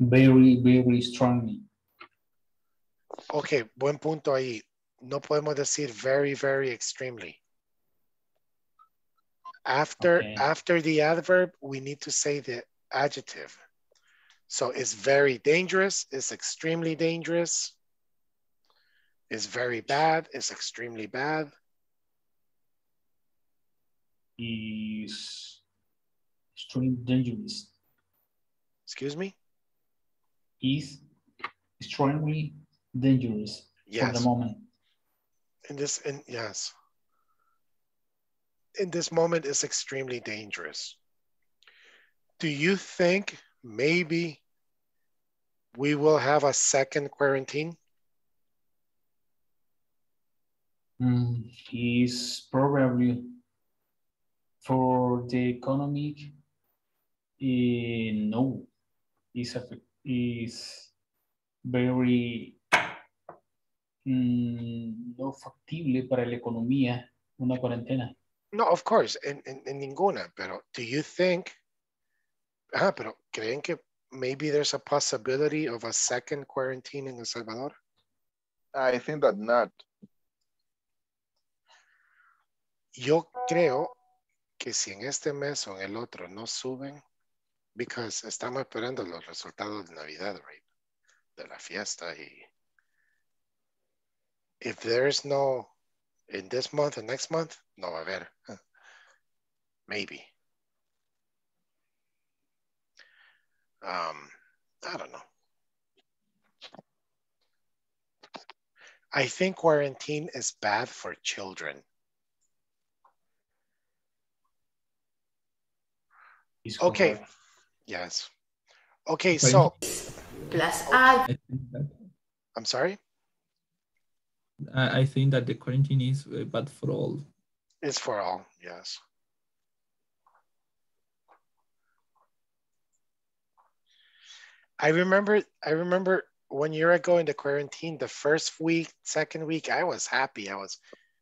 Very, very strongly. Okay, buen punto ahí. No podemos decir very, very extremely. After Okay. after the adverb, we need to say the adjective. So it's very dangerous, it's extremely dangerous, it's very bad, it's extremely bad. Is extremely dangerous. Excuse me? Is extremely dangerous for Yes. the moment. In this, in yes. In this moment is extremely dangerous. Do you think maybe we will have a second quarantine? Mm, is probably for the economic. eh, no, is is very mm, no factible para la economía una cuarentena. No, of course, en, en, en ninguna, pero do you think, ah, pero creen que maybe there's a possibility of a second quarantine in El Salvador? I think that not. Yo creo que si en este mes o en el otro no suben, because estamos esperando los resultados de Navidad, right? De la fiesta y if there's no in this month and next month, no va a haber. [laughs] Maybe. Um, I don't know. I think quarantine is bad for children. Okay. Yes. Okay, so Plus add. I. I'm sorry. I I think that the quarantine is uh, bad for all. It's for all, yes. I remember I remember one year ago in the quarantine, the first week, second week, I was happy. I was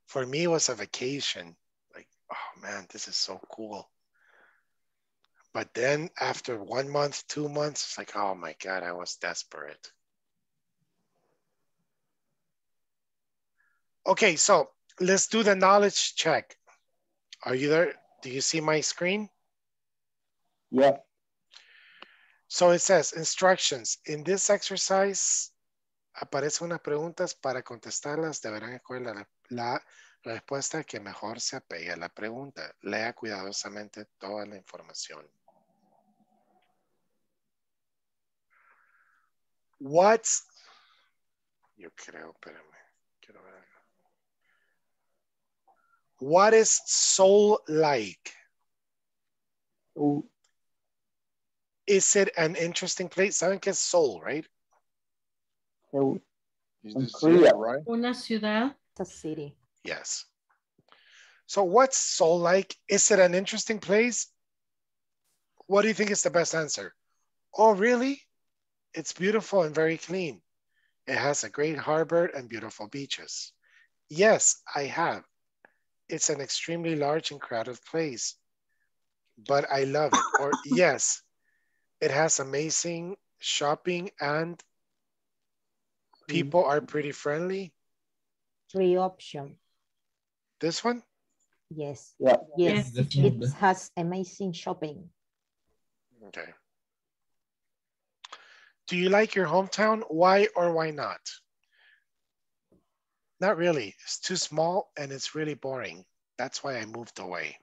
for me it was a vacation. Like, oh man, this is so cool. But then after one month, two months, it's like, oh my God, I was desperate. Okay, so let's do the knowledge check. Are you there? Do you see my screen? Yeah. So it says instructions. In this exercise, aparecen unas preguntas para contestarlas. Deberán escoger la, la respuesta que mejor se apegue a la pregunta. Lea cuidadosamente toda la información. What's, yo creo, espérame, quiero ver algo. What is Seoul like? Oh, Is it an interesting place? ¿Saben qué es Seoul, right? Seoul. Is In Korea. right? Una ciudad. It's a city. Yes. So what's Seoul like? Is it an interesting place? What do you think is the best answer? Oh, really? It's beautiful and very clean. It has a great harbor and beautiful beaches. Yes, I have. It's an extremely large and crowded place, but I love it. Or [laughs] yes, it has amazing shopping and people are pretty friendly. Three option. This one? Yes. Yeah. Yes. Yes, It has amazing shopping. Okay. Do you like your hometown? Why or why not? Not really. It's too small and it's really boring. That's why I moved away.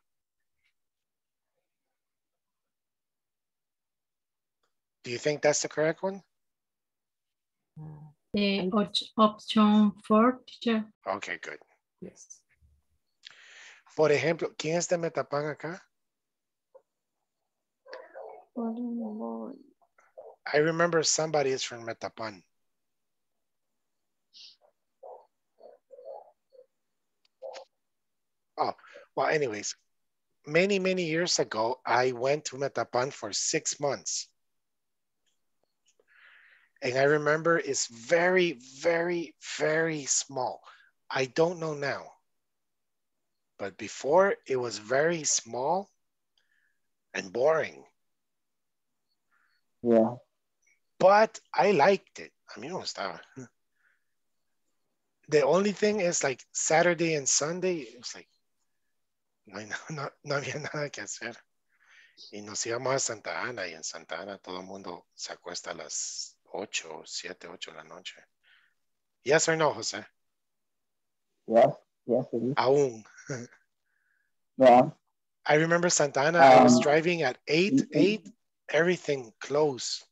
Do you think that's the correct one? Op- option four, teacher. Okay, good. Yes. Por ejemplo, ¿quién es de Metapán acá? I remember somebody is from Metapan. Oh, well, anyways, many, many years ago, I went to Metapan for six months. And I remember it's very, very, very small. I don't know now. But before, it was very small and boring. Yeah. But I liked it. A mí me gustaba. The only thing is like Saturday and Sunday, it was like, no, [laughs] no, no había nada que hacer. Y nos íbamos a Santa Ana y en Santa Ana todo el mundo se acuesta a las 8, 7, 8 de la noche. Yes or no, José? Yes. Yes, it is. Aún. Yeah. I remember Santa Ana, I was Um, driving at 8, mm, mm. 8, everything closed.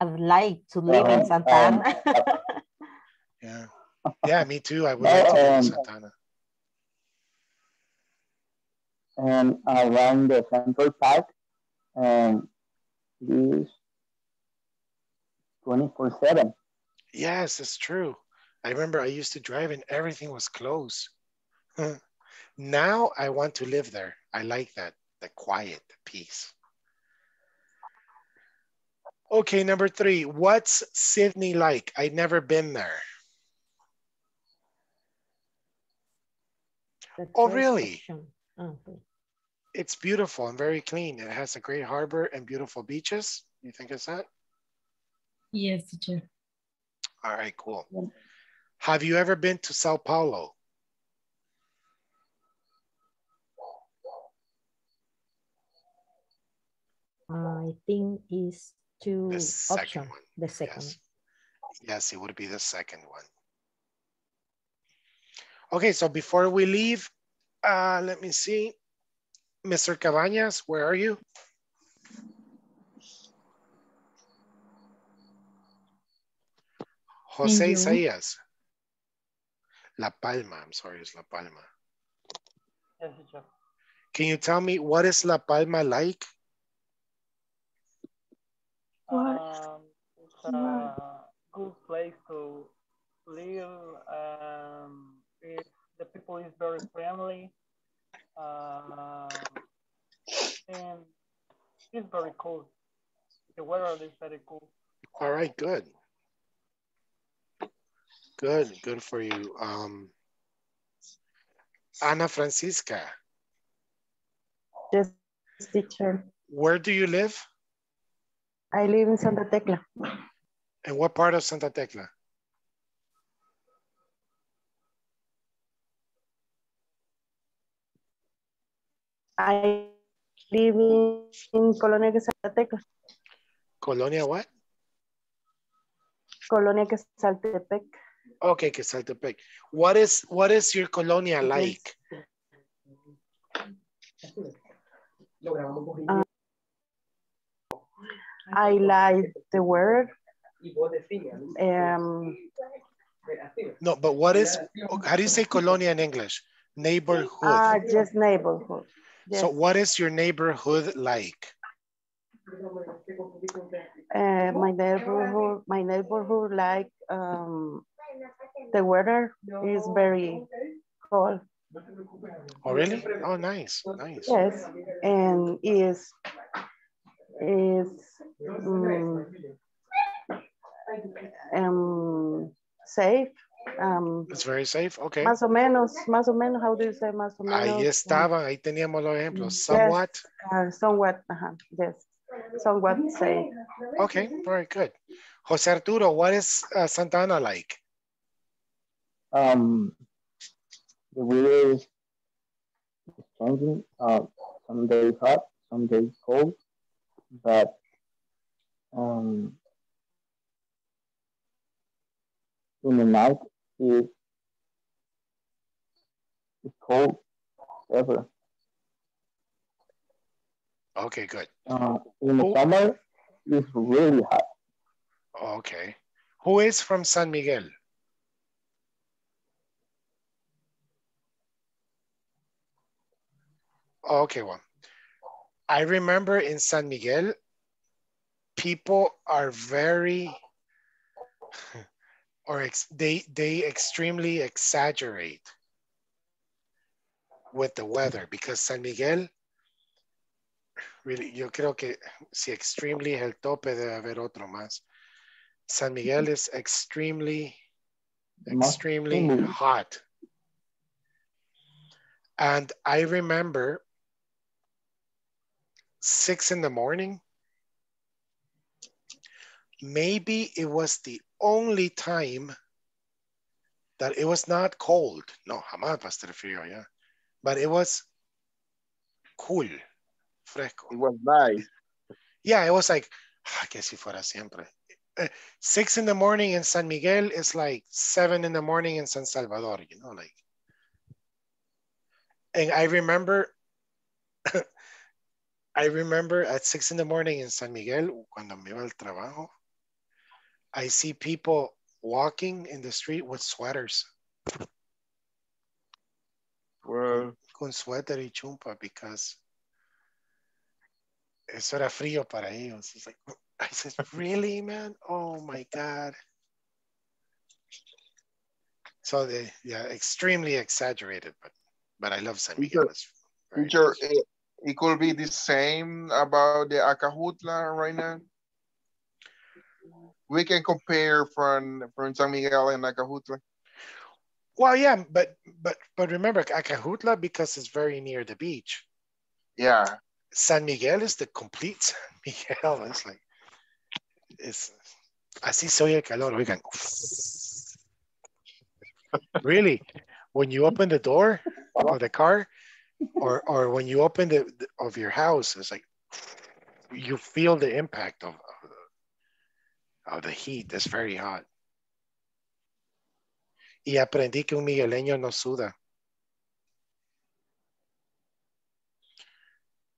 I'd like to live in Um, Santa um, Ana. Yeah. Yeah, me too. I would like to live in um, Santa Ana. And around the Central Park, um, it is 24 7. Yes, it's true. I remember I used to drive and everything was closed. [laughs] now I want to live there. I like that, the quiet, the peace. Okay, number three. What's Sydney like? I've never been there. That's oh, really? Oh, it's beautiful and very clean. It has a great harbor and beautiful beaches. You think it's that? Yes, teacher. All right, cool. Yeah. Have you ever been to Sao Paulo? I think is two The second option. one, The second. Yes. Yes, it would be the second one. Okay, so before we leave, uh, let me see. Mr. Cabañas, where are you? Jose you. Isaías. La Palma, I'm sorry, it's La Palma. Yes, teacher. Can you tell me what is La Palma like? Um, it's a good place to live. Um, it, the people is very friendly. Um, and it's very cool. The weather is very cool. All right, good. Good, good for you. Um, Ana Francisca, Yes, teacher. where do you live? I live in Santa Tecla. And what part of Santa Tecla? I live in, in Colonia que Santa Tecla. Colonia what? Colonia que Saltepec. Okay, Quesaltepec. What is what is your colonia like? Uh, I like the word. Um, No, but what is how do you say colonia in English? Neighborhood. ah, just neighborhood. Yes. So what is your neighborhood like? Uh, my neighborhood, my neighborhood, like um, the weather is very cold. Oh, really? Oh, nice, nice. Yes, and is is um, um, safe. Um, It's very safe. Okay. Más o menos, más o menos. How do you say más o menos? Ahí estaban, ahí teníamos los ejemplos. Yes, Somewhat. uh, somewhat. ajá, yes, somewhat safe. Okay, very good. Jose Arturo, what is uh, Santa Ana like? Um, the weather is changing. Uh, some days hot, some days cold, but um, in the night it it's cold ever. Okay, good. Uh, in the summer it's really hot. Okay. Who is from San Miguel? Okay, well, I remember in San Miguel, people are very, [laughs] or ex they they extremely exaggerate with the weather because San Miguel, really, yo creo que si extremely es el tope debe haber otro más. San Miguel is extremely, extremely Extremely. hot. And I remember six in the morning. Maybe it was the only time that it was not cold. No, jamás va a estar frío ya. But it was cool, fresco. It was nice. Yeah, it was like, ah, que si fuera siempre. Eh, Six in the morning in San Miguel is like seven in the morning in San Salvador, you know, like. And I remember, I remember at six in the morning in San Miguel, cuando me iba al trabajo, I see people walking in the street with sweaters. Well, Con suéter y chumpa because eso era frío para ellos. It's like, [laughs] I said, really, man? Oh my God. So they, yeah, extremely exaggerated, but but I love San Miguel. Teacher, nice. Eh, it, could be the same about the Acajutla right now. We can compare from from San Miguel and Acajutla. Well, yeah, but but but remember Acajutla because it's very near the beach. Yeah. San Miguel is the complete [laughs] San Miguel. It's like it's así se oye el calor. Oigan. [laughs] really, when you open the door of the car, or or when you open the, of your house, it's like you feel the impact of, of, the, heat. It's very hot. Y aprendí que un migueleño no suda.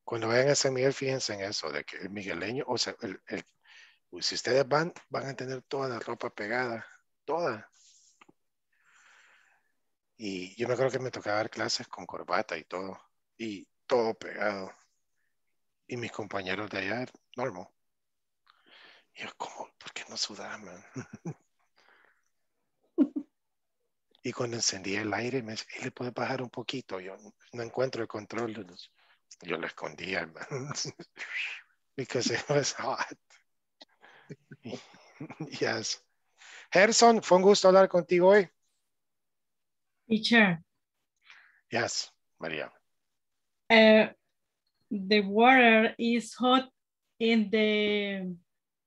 Cuando vayan a San Miguel, fíjense en eso, de que el migueleño, o sea, el, el, si ustedes van, van a tener toda la ropa pegada, toda. Y yo me acuerdo que me tocaba dar clases con corbata y todo, y todo pegado. Y mis compañeros de allá, normal. Y yo, ¿cómo? ¿Por qué no sudaban? [laughs] y cuando encendí el aire, me decía, ¿le puede bajar un poquito? Yo no encuentro el control. Yo lo escondía, because it was hot. yes. Gerson, fue un gusto hablar contigo hoy. Teacher. Yes, Maria. Uh, the water is hot in the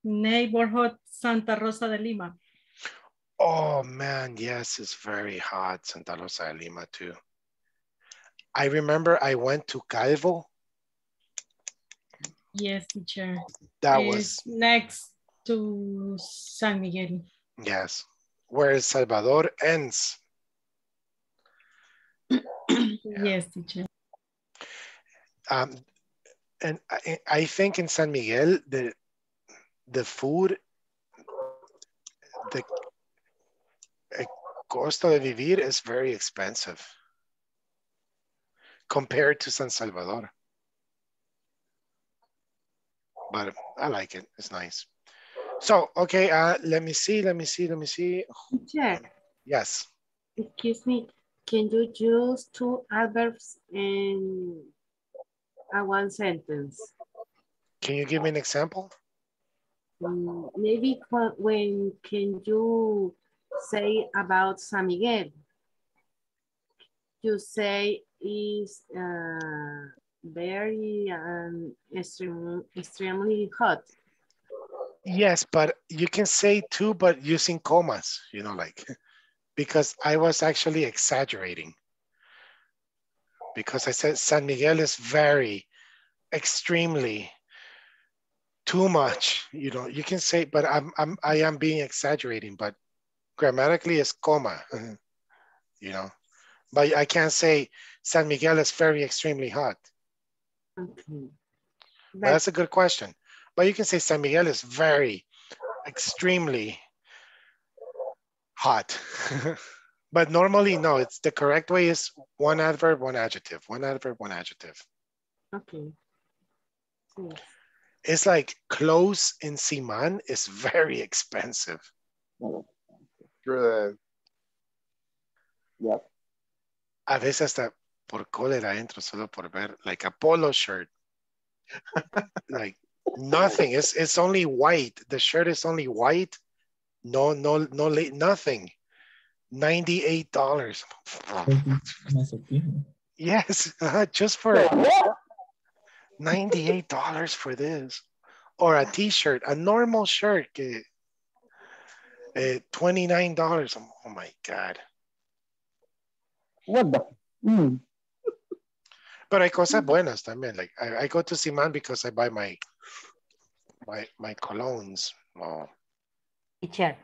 neighborhood Santa Rosa de Lima. Oh man, yes, it's very hot, Santa Rosa de Lima too. I remember I went to Calvo. Yes, teacher. That It's was next to San Miguel. yes, where El Salvador ends. Yes, teacher. Um, and I, I think in San Miguel the the food, the el costo de vivir is very expensive compared to San Salvador. But I like it. It's nice. So, okay, uh, let me see, let me see, let me see. Teacher, Yes. excuse me, can you use two adverbs in a one sentence? Can you give me an example? Mm, maybe when can you say about San Miguel? You say is uh, very um, extreme, extremely hot. Yes, but you can say two, but using commas, you know, like, [laughs] because I was actually exaggerating. Because I said San Miguel is very, extremely, too much, you know, you can say, but I'm, I'm, I am being exaggerating, but grammatically it's comma, [laughs] you know, but I can't say San Miguel is very extremely hot. Okay. But that's a good question. But you can say San Miguel is very, extremely hot. [laughs] but normally, no, it's the correct way is one adverb, one adjective, one adverb, one adjective. Okay. Yes. It's like clothes in Siman is very expensive. True. Yep. A veces hasta por cólera entro solo por ver, like a polo shirt. [laughs] like nothing. It's it's only white. The shirt is only white. No, no, no, la- nothing. Ninety-eight dollars. Yes, [laughs] just for ninety-eight dollars for this, or a T-shirt, a normal shirt, que, eh, twenty-nine dollars. Oh my god! What the? Mm. But hay cosas buenas también. Like I, I go to Siman because I buy my my my colognes. Oh, Teacher,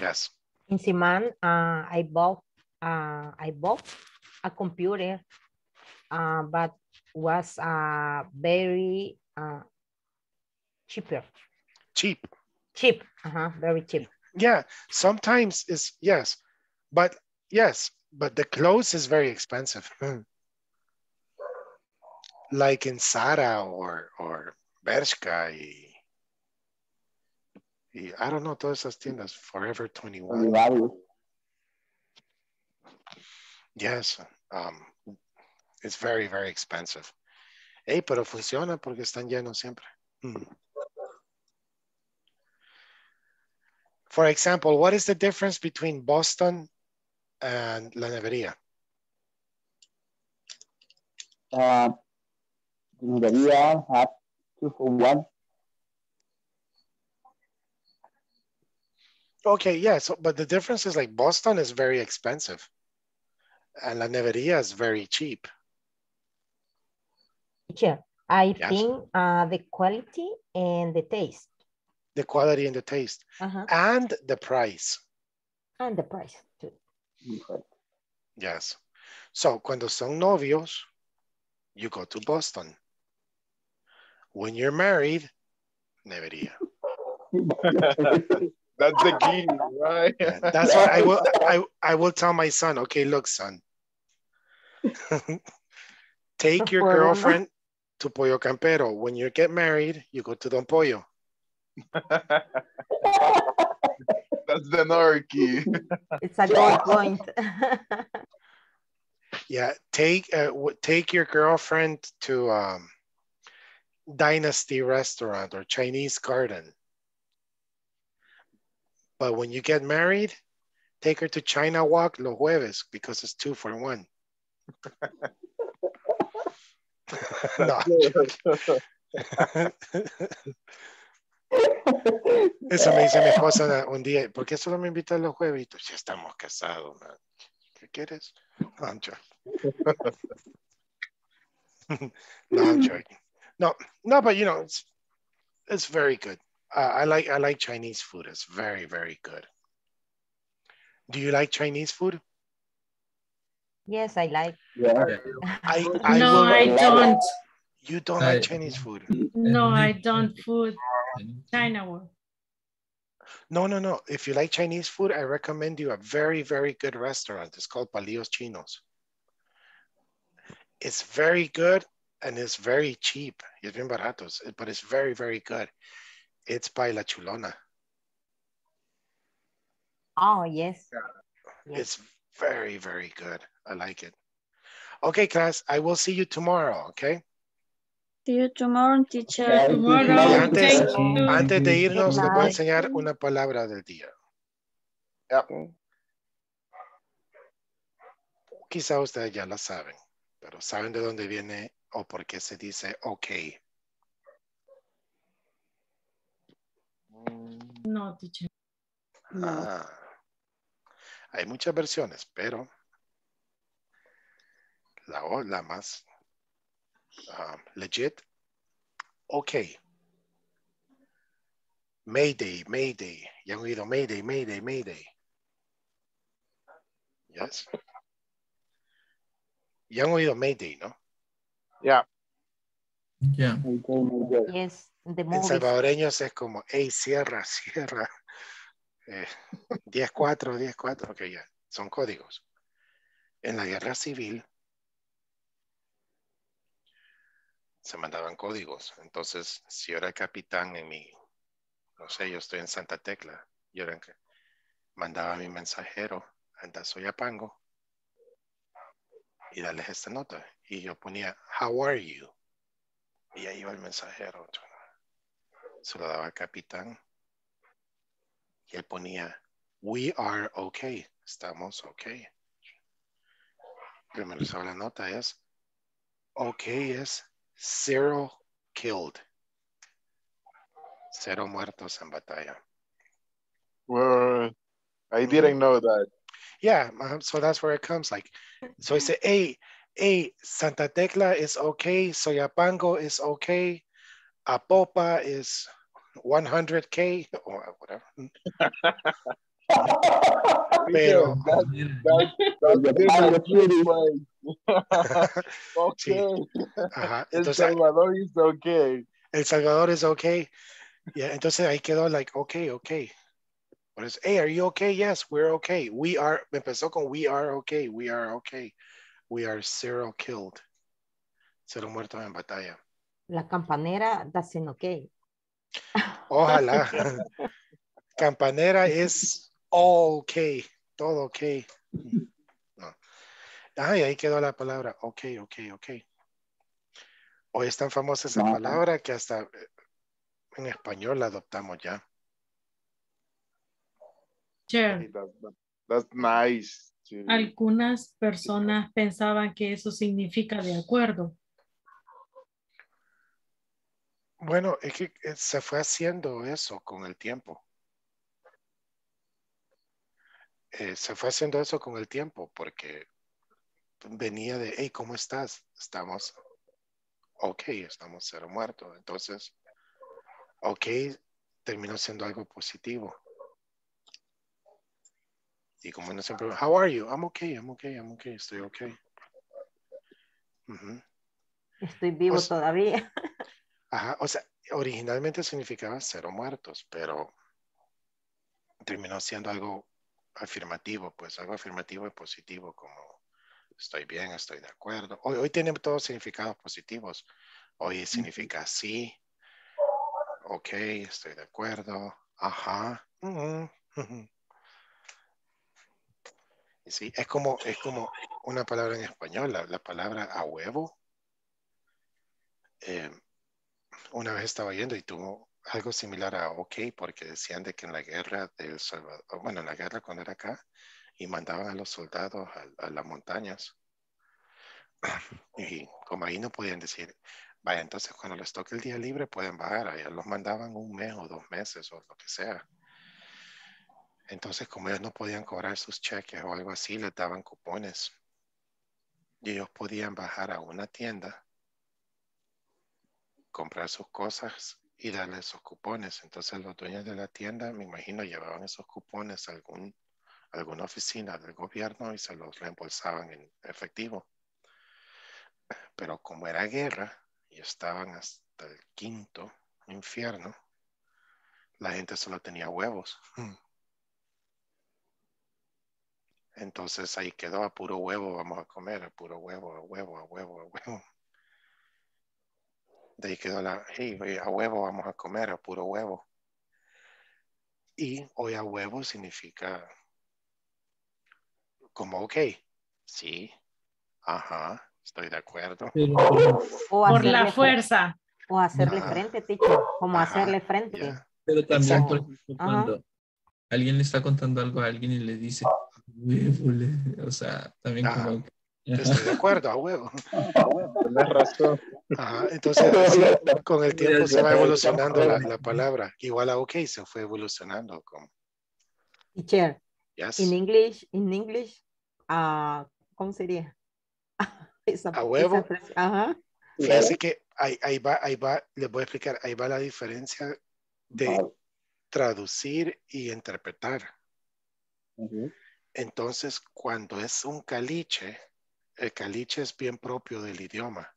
yes. in Siman, uh, I bought uh, I bought a computer, uh, but was uh, very uh, cheaper. Cheap. Cheap, uh-huh, very cheap. Yeah, sometimes it's yes, but yes, but the clothes is very expensive. like in Zara or or Bershka y, I don't know todas esas tiendas. Forever 21. Yes, um, it's very very expensive. Hey, pero funciona porque están llenos siempre. Mm. For example, what is the difference between Boston and La Nevería? Uh, debería have two for one. Okay, yeah, so but the difference is like Boston is very expensive and La Nevería is very cheap. Teacher, I Yes. think uh, the quality and the taste The quality and the taste. uh-huh, And the price. and the price too. Yes. So, cuando son novios, you go to Boston. When you're married, nevería. [laughs] [laughs] That's the key, right? That's why I will I, I will tell my son, okay, look, son. [laughs] Take your girlfriend to Pollo Campero. When you get married, you go to Don Pollo. [laughs] That's the another. It's a good point. [laughs] Yeah, take uh, take your girlfriend to um, Dynasty Restaurant or Chinese Garden. But when you get married, take her to China Wok Los Jueves because it's two for one. [laughs] no. Eso me dice mi esposa un día, ¿por qué solo me invitas los jueves? Ya estamos casados, man. ¿Qué quieres? No, I'm joking. [laughs] no, I'm joking. No, no, but you know, it's it's very good. Uh, I like I like Chinese food. It's very very good. Do you like Chinese food? yes, I like. I [laughs] I no, will- I don't. You don't I- like Chinese food? No, I don't food China one. No, no, no. If you like Chinese food, I recommend you a very, very good restaurant. It's called Palillos Chinos. It's very good and it's very cheap. Es bien baratos, but it's very, very good. It's by La Chulona. Oh, yes. It's very, very good. I like it. Okay, class, I will see you tomorrow, okay? See you tomorrow, teacher. Tomorrow, antes, thank you. antes de irnos, les voy a enseñar una palabra del día. Quizá ustedes ya la saben, pero ¿saben de dónde viene o por qué se dice ok? No, teacher. Ah, hay muchas versiones, pero la, la más um, legit, ok. Mayday, Mayday. Ya han oído Mayday, Mayday, Mayday. Yes. Ya han oído Mayday, ¿no? Yeah. Yeah. Yes, En salvadoreños es como, hey, cierra, [laughs] cierra. Eh, 10-4, 10-4, ok, ya, son códigos. En la guerra civil se mandaban códigos. Entonces, si yo era el capitán en mi, no sé, yo estoy en Santa Tecla, yo era que mandaba a mi mensajero, anda, soy Apango, y darles esta nota. Y yo ponía, how are you? Y ahí iba el mensajero. Se lo daba al capitán. Y él ponía, we are okay. Estamos okay. Primero usaba la nota es, okay es zero killed. Cero muertos en batalla. Well, I didn't know that. Yeah, uh, so that's where it comes. Like, so I say, hey, hey, Santa Tecla is okay. Soyapango is okay. Apopa is 100K or whatever. Pero, That's, that's, that's okay. Ajá, El Salvador is okay. El Salvador is okay. Yeah, entonces ahí quedó like, okay, okay. But it's, hey, are you okay? Yes, we're okay. We are, me empezó con we are okay, we are okay. We are zero killed. Cero muertos en batalla. La campanera doesn't okay. [laughs] Ojalá. Campanera es all okay, todo okay. No. Ay, ahí quedó la palabra okay, okay, okay. Hoy es tan famosa esa palabra que hasta eh, en español la adoptamos ya. Teacher, That's, that's nice. algunas personas pensaban que eso significa de acuerdo. Bueno, es que eh, se fue haciendo eso con el tiempo. Eh, se fue haciendo eso con el tiempo porque venía de, hey, ¿cómo estás? Estamos ok, estamos cero muertos. Entonces, ok, terminó siendo algo positivo. Y como uno siempre, how are you? I'm okay, I'm okay, I'm okay, estoy okay. Estoy vivo O sea- todavía. [laughs] Ajá, o sea, originalmente significaba cero muertos, pero terminó siendo algo afirmativo, pues algo afirmativo y positivo, como estoy bien, estoy de acuerdo. Hoy, hoy tiene todos significados positivos. Hoy significa sí, ok, estoy de acuerdo, ajá. Y sí, es como, es como una palabra en español, la, la palabra a huevo. Eh, una vez estaba yendo y tuvo algo similar a OK, porque decían de que en la guerra del Salvador, bueno, en la guerra cuando era acá, y mandaban a los soldados a, a las montañas. [clears throat] Y como ahí no podían decir, vaya, entonces cuando les toque el día libre pueden bajar, allá los mandaban un mes o dos meses o lo que sea. Entonces, como ellos no podían cobrar sus cheques o algo así, les daban cupones. Y ellos podían bajar a una tienda comprar sus cosas y darle esos cupones. Entonces los dueños de la tienda, me imagino, llevaban esos cupones a algún, alguna oficina del gobierno y se los reembolsaban en efectivo. Pero como era guerra y estaban hasta el quinto infierno, la gente solo tenía huevos. Entonces ahí quedó a puro huevo, vamos a comer, a puro huevo, a huevo, a huevo, a huevo. De ahí quedó la, hey, a huevo vamos a comer, a puro huevo. Y hoy a huevo significa como, ok, sí, ajá, estoy de acuerdo. O Por la fuerza. O hacerle Ajá. frente, teacher. Como Ajá, hacerle frente. Pero también, Exacto. por ejemplo, Ajá. cuando alguien le está contando algo a alguien y le dice, o sea, también Ajá. como... Estoy de acuerdo, a huevo. [laughs] Tienes razón. Ajá, entonces [laughs] así, con el tiempo se va evolucionando la, la palabra. Igual a ok se fue evolucionando como, Teacher, yes, in English, in English, ah, ¿cómo sería? [laughs] Esa- a huevo. esa frase, Ajá. Fíjense que ahí, ahí va, ahí va, les voy a explicar, ahí va la diferencia de traducir y interpretar. Entonces, cuando es un caliche, el caliche es bien propio del idioma.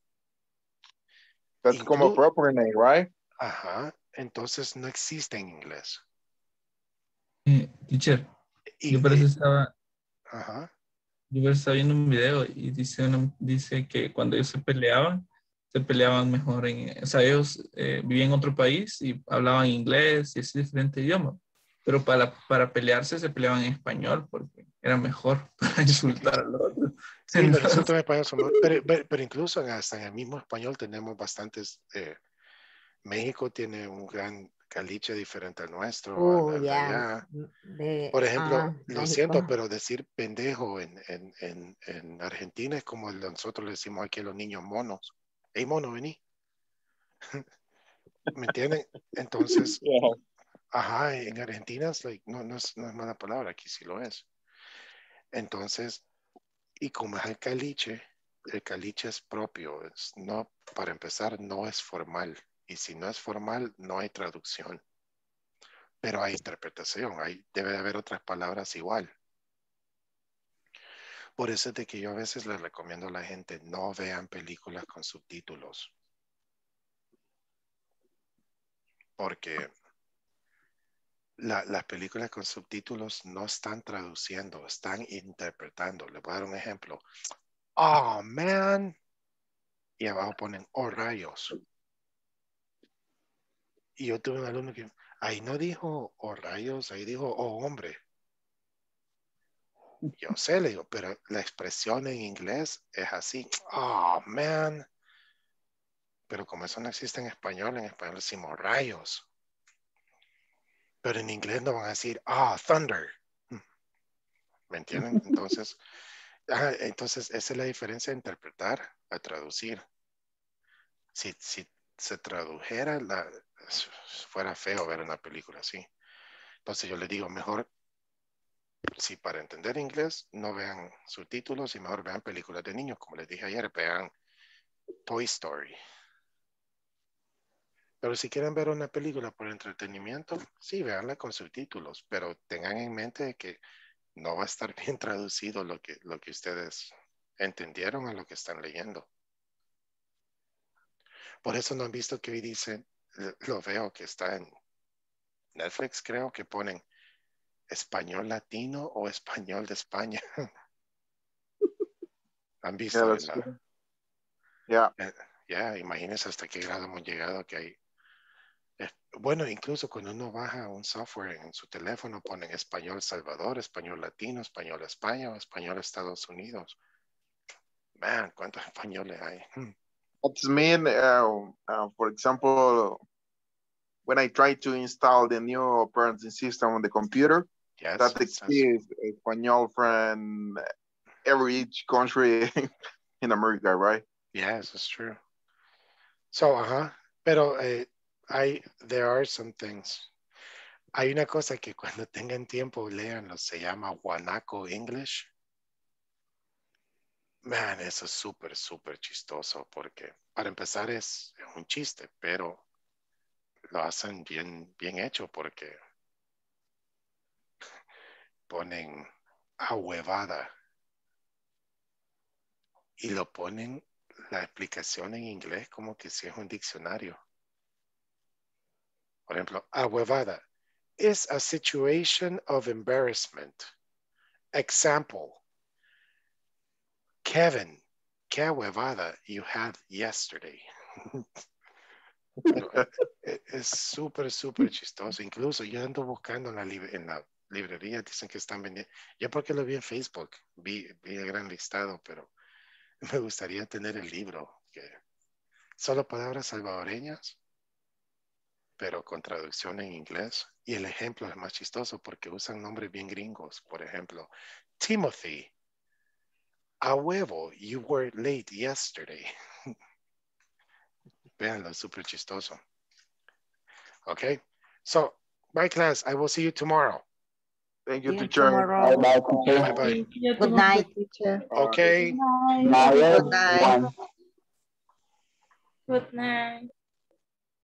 That's como proper name, right? Ajá, entonces no existe en inglés. Eh, teacher, Y, yo eh, estaba, ajá, yo estaba viendo un video y dice, una- dice que cuando ellos se peleaban, se peleaban mejor en, o sea, ellos eh, vivían en otro país y hablaban inglés y ese diferente idioma, pero para, para pelearse se peleaban en español porque era mejor [laughs] para insultar al otro. Sí, Entonces, en español pero, pero- pero incluso en- hasta en el mismo español tenemos bastantes. eh, México tiene un gran caliche diferente al nuestro. al de ya. allá. De- Por ejemplo, ah, lo México. siento, pero decir pendejo en, en, en, en Argentina es como nosotros le decimos aquí a los niños monos. Hey, mono, vení. [laughs] ¿Me entienden? Entonces, [laughs] ajá, en Argentina es like, no, no, es, no es mala palabra, aquí sí lo es. Entonces, y como es el caliche, el caliche es propio, es no, para empezar, no es formal. Y si no es formal, no hay traducción. Pero hay interpretación, hay, debe de haber otras palabras igual. Por eso es de que yo a veces les recomiendo a la gente no vean películas con subtítulos. Porque la- las películas con subtítulos no están traduciendo, están interpretando. Les voy a dar un ejemplo. Oh, man. Y abajo ponen, oh, rayos. Y yo tuve un alumno que ahí no dijo, oh, rayos, ahí dijo, oh, hombre. Yo sé, le digo, pero la expresión en inglés es así. Oh, man. Pero como eso no existe en español, en español decimos rayos. Pero en inglés no van a decir, ah, thunder. ¿Me entienden? [laughs] Entonces, ajá, entonces esa es la diferencia de interpretar a traducir. Si, si se tradujera, la, fuera feo ver una película así. Entonces yo les digo, mejor, si para entender inglés, no vean subtítulos y mejor vean películas de niños. Como les dije ayer, vean Toy Story. Pero si quieren ver una película por entretenimiento, sí, véanla con subtítulos, pero tengan en mente que no va a estar [laughs] bien traducido lo que, lo que ustedes entendieron a lo que están leyendo. Por eso no han visto que hoy dice, lo veo que está en Netflix, creo que ponen español latino o español de España. [laughs] ¿Han visto? Yeah, good. Yeah. Eh, Ya, imagínense hasta qué grado hemos llegado que hay. Eh, Bueno, incluso cuando uno baja un software en su teléfono, ponen español Salvador, español latino, español España o español Estados Unidos. Man, ¿cuántos [laughs] españoles hay? Hmm. That's mean, uh, uh, for example, when I try to install the new operating system on the computer, Yes, that exists Espanol from every each country [laughs] in America, right? Yes, it's true. So, ajá, pero eh, hay, there are some things. Hay una cosa que cuando tengan tiempo leanlo, se llama Guanaco English. Man, eso es súper, súper chistoso porque para empezar es un chiste, pero lo hacen bien, bien hecho porque [laughs] ponen ahuevada y lo ponen la explicación en inglés como que si es un diccionario. Por ejemplo, ahuevada is a situation of embarrassment. Example, Kevin, qué huevada you had yesterday. [laughs] Es súper, súper chistoso. Incluso yo ando buscando en la, en la librería, dicen que están vendiendo. Yo porque lo vi en Facebook, vi, vi el gran listado, pero [laughs] me gustaría tener el libro, que solo palabras salvadoreñas, pero con traducción en inglés. Y el ejemplo es más chistoso porque usan nombres bien gringos. Por ejemplo, Timothy. A huevo, you were late yesterday. [laughs] Véanlo, súper chistoso. Okay, so bye class. I will see you tomorrow. Thank you, teacher. tomorrow. Bye, teacher. Bye bye. Good night. Okay. Bye, Good night. everyone. Good night.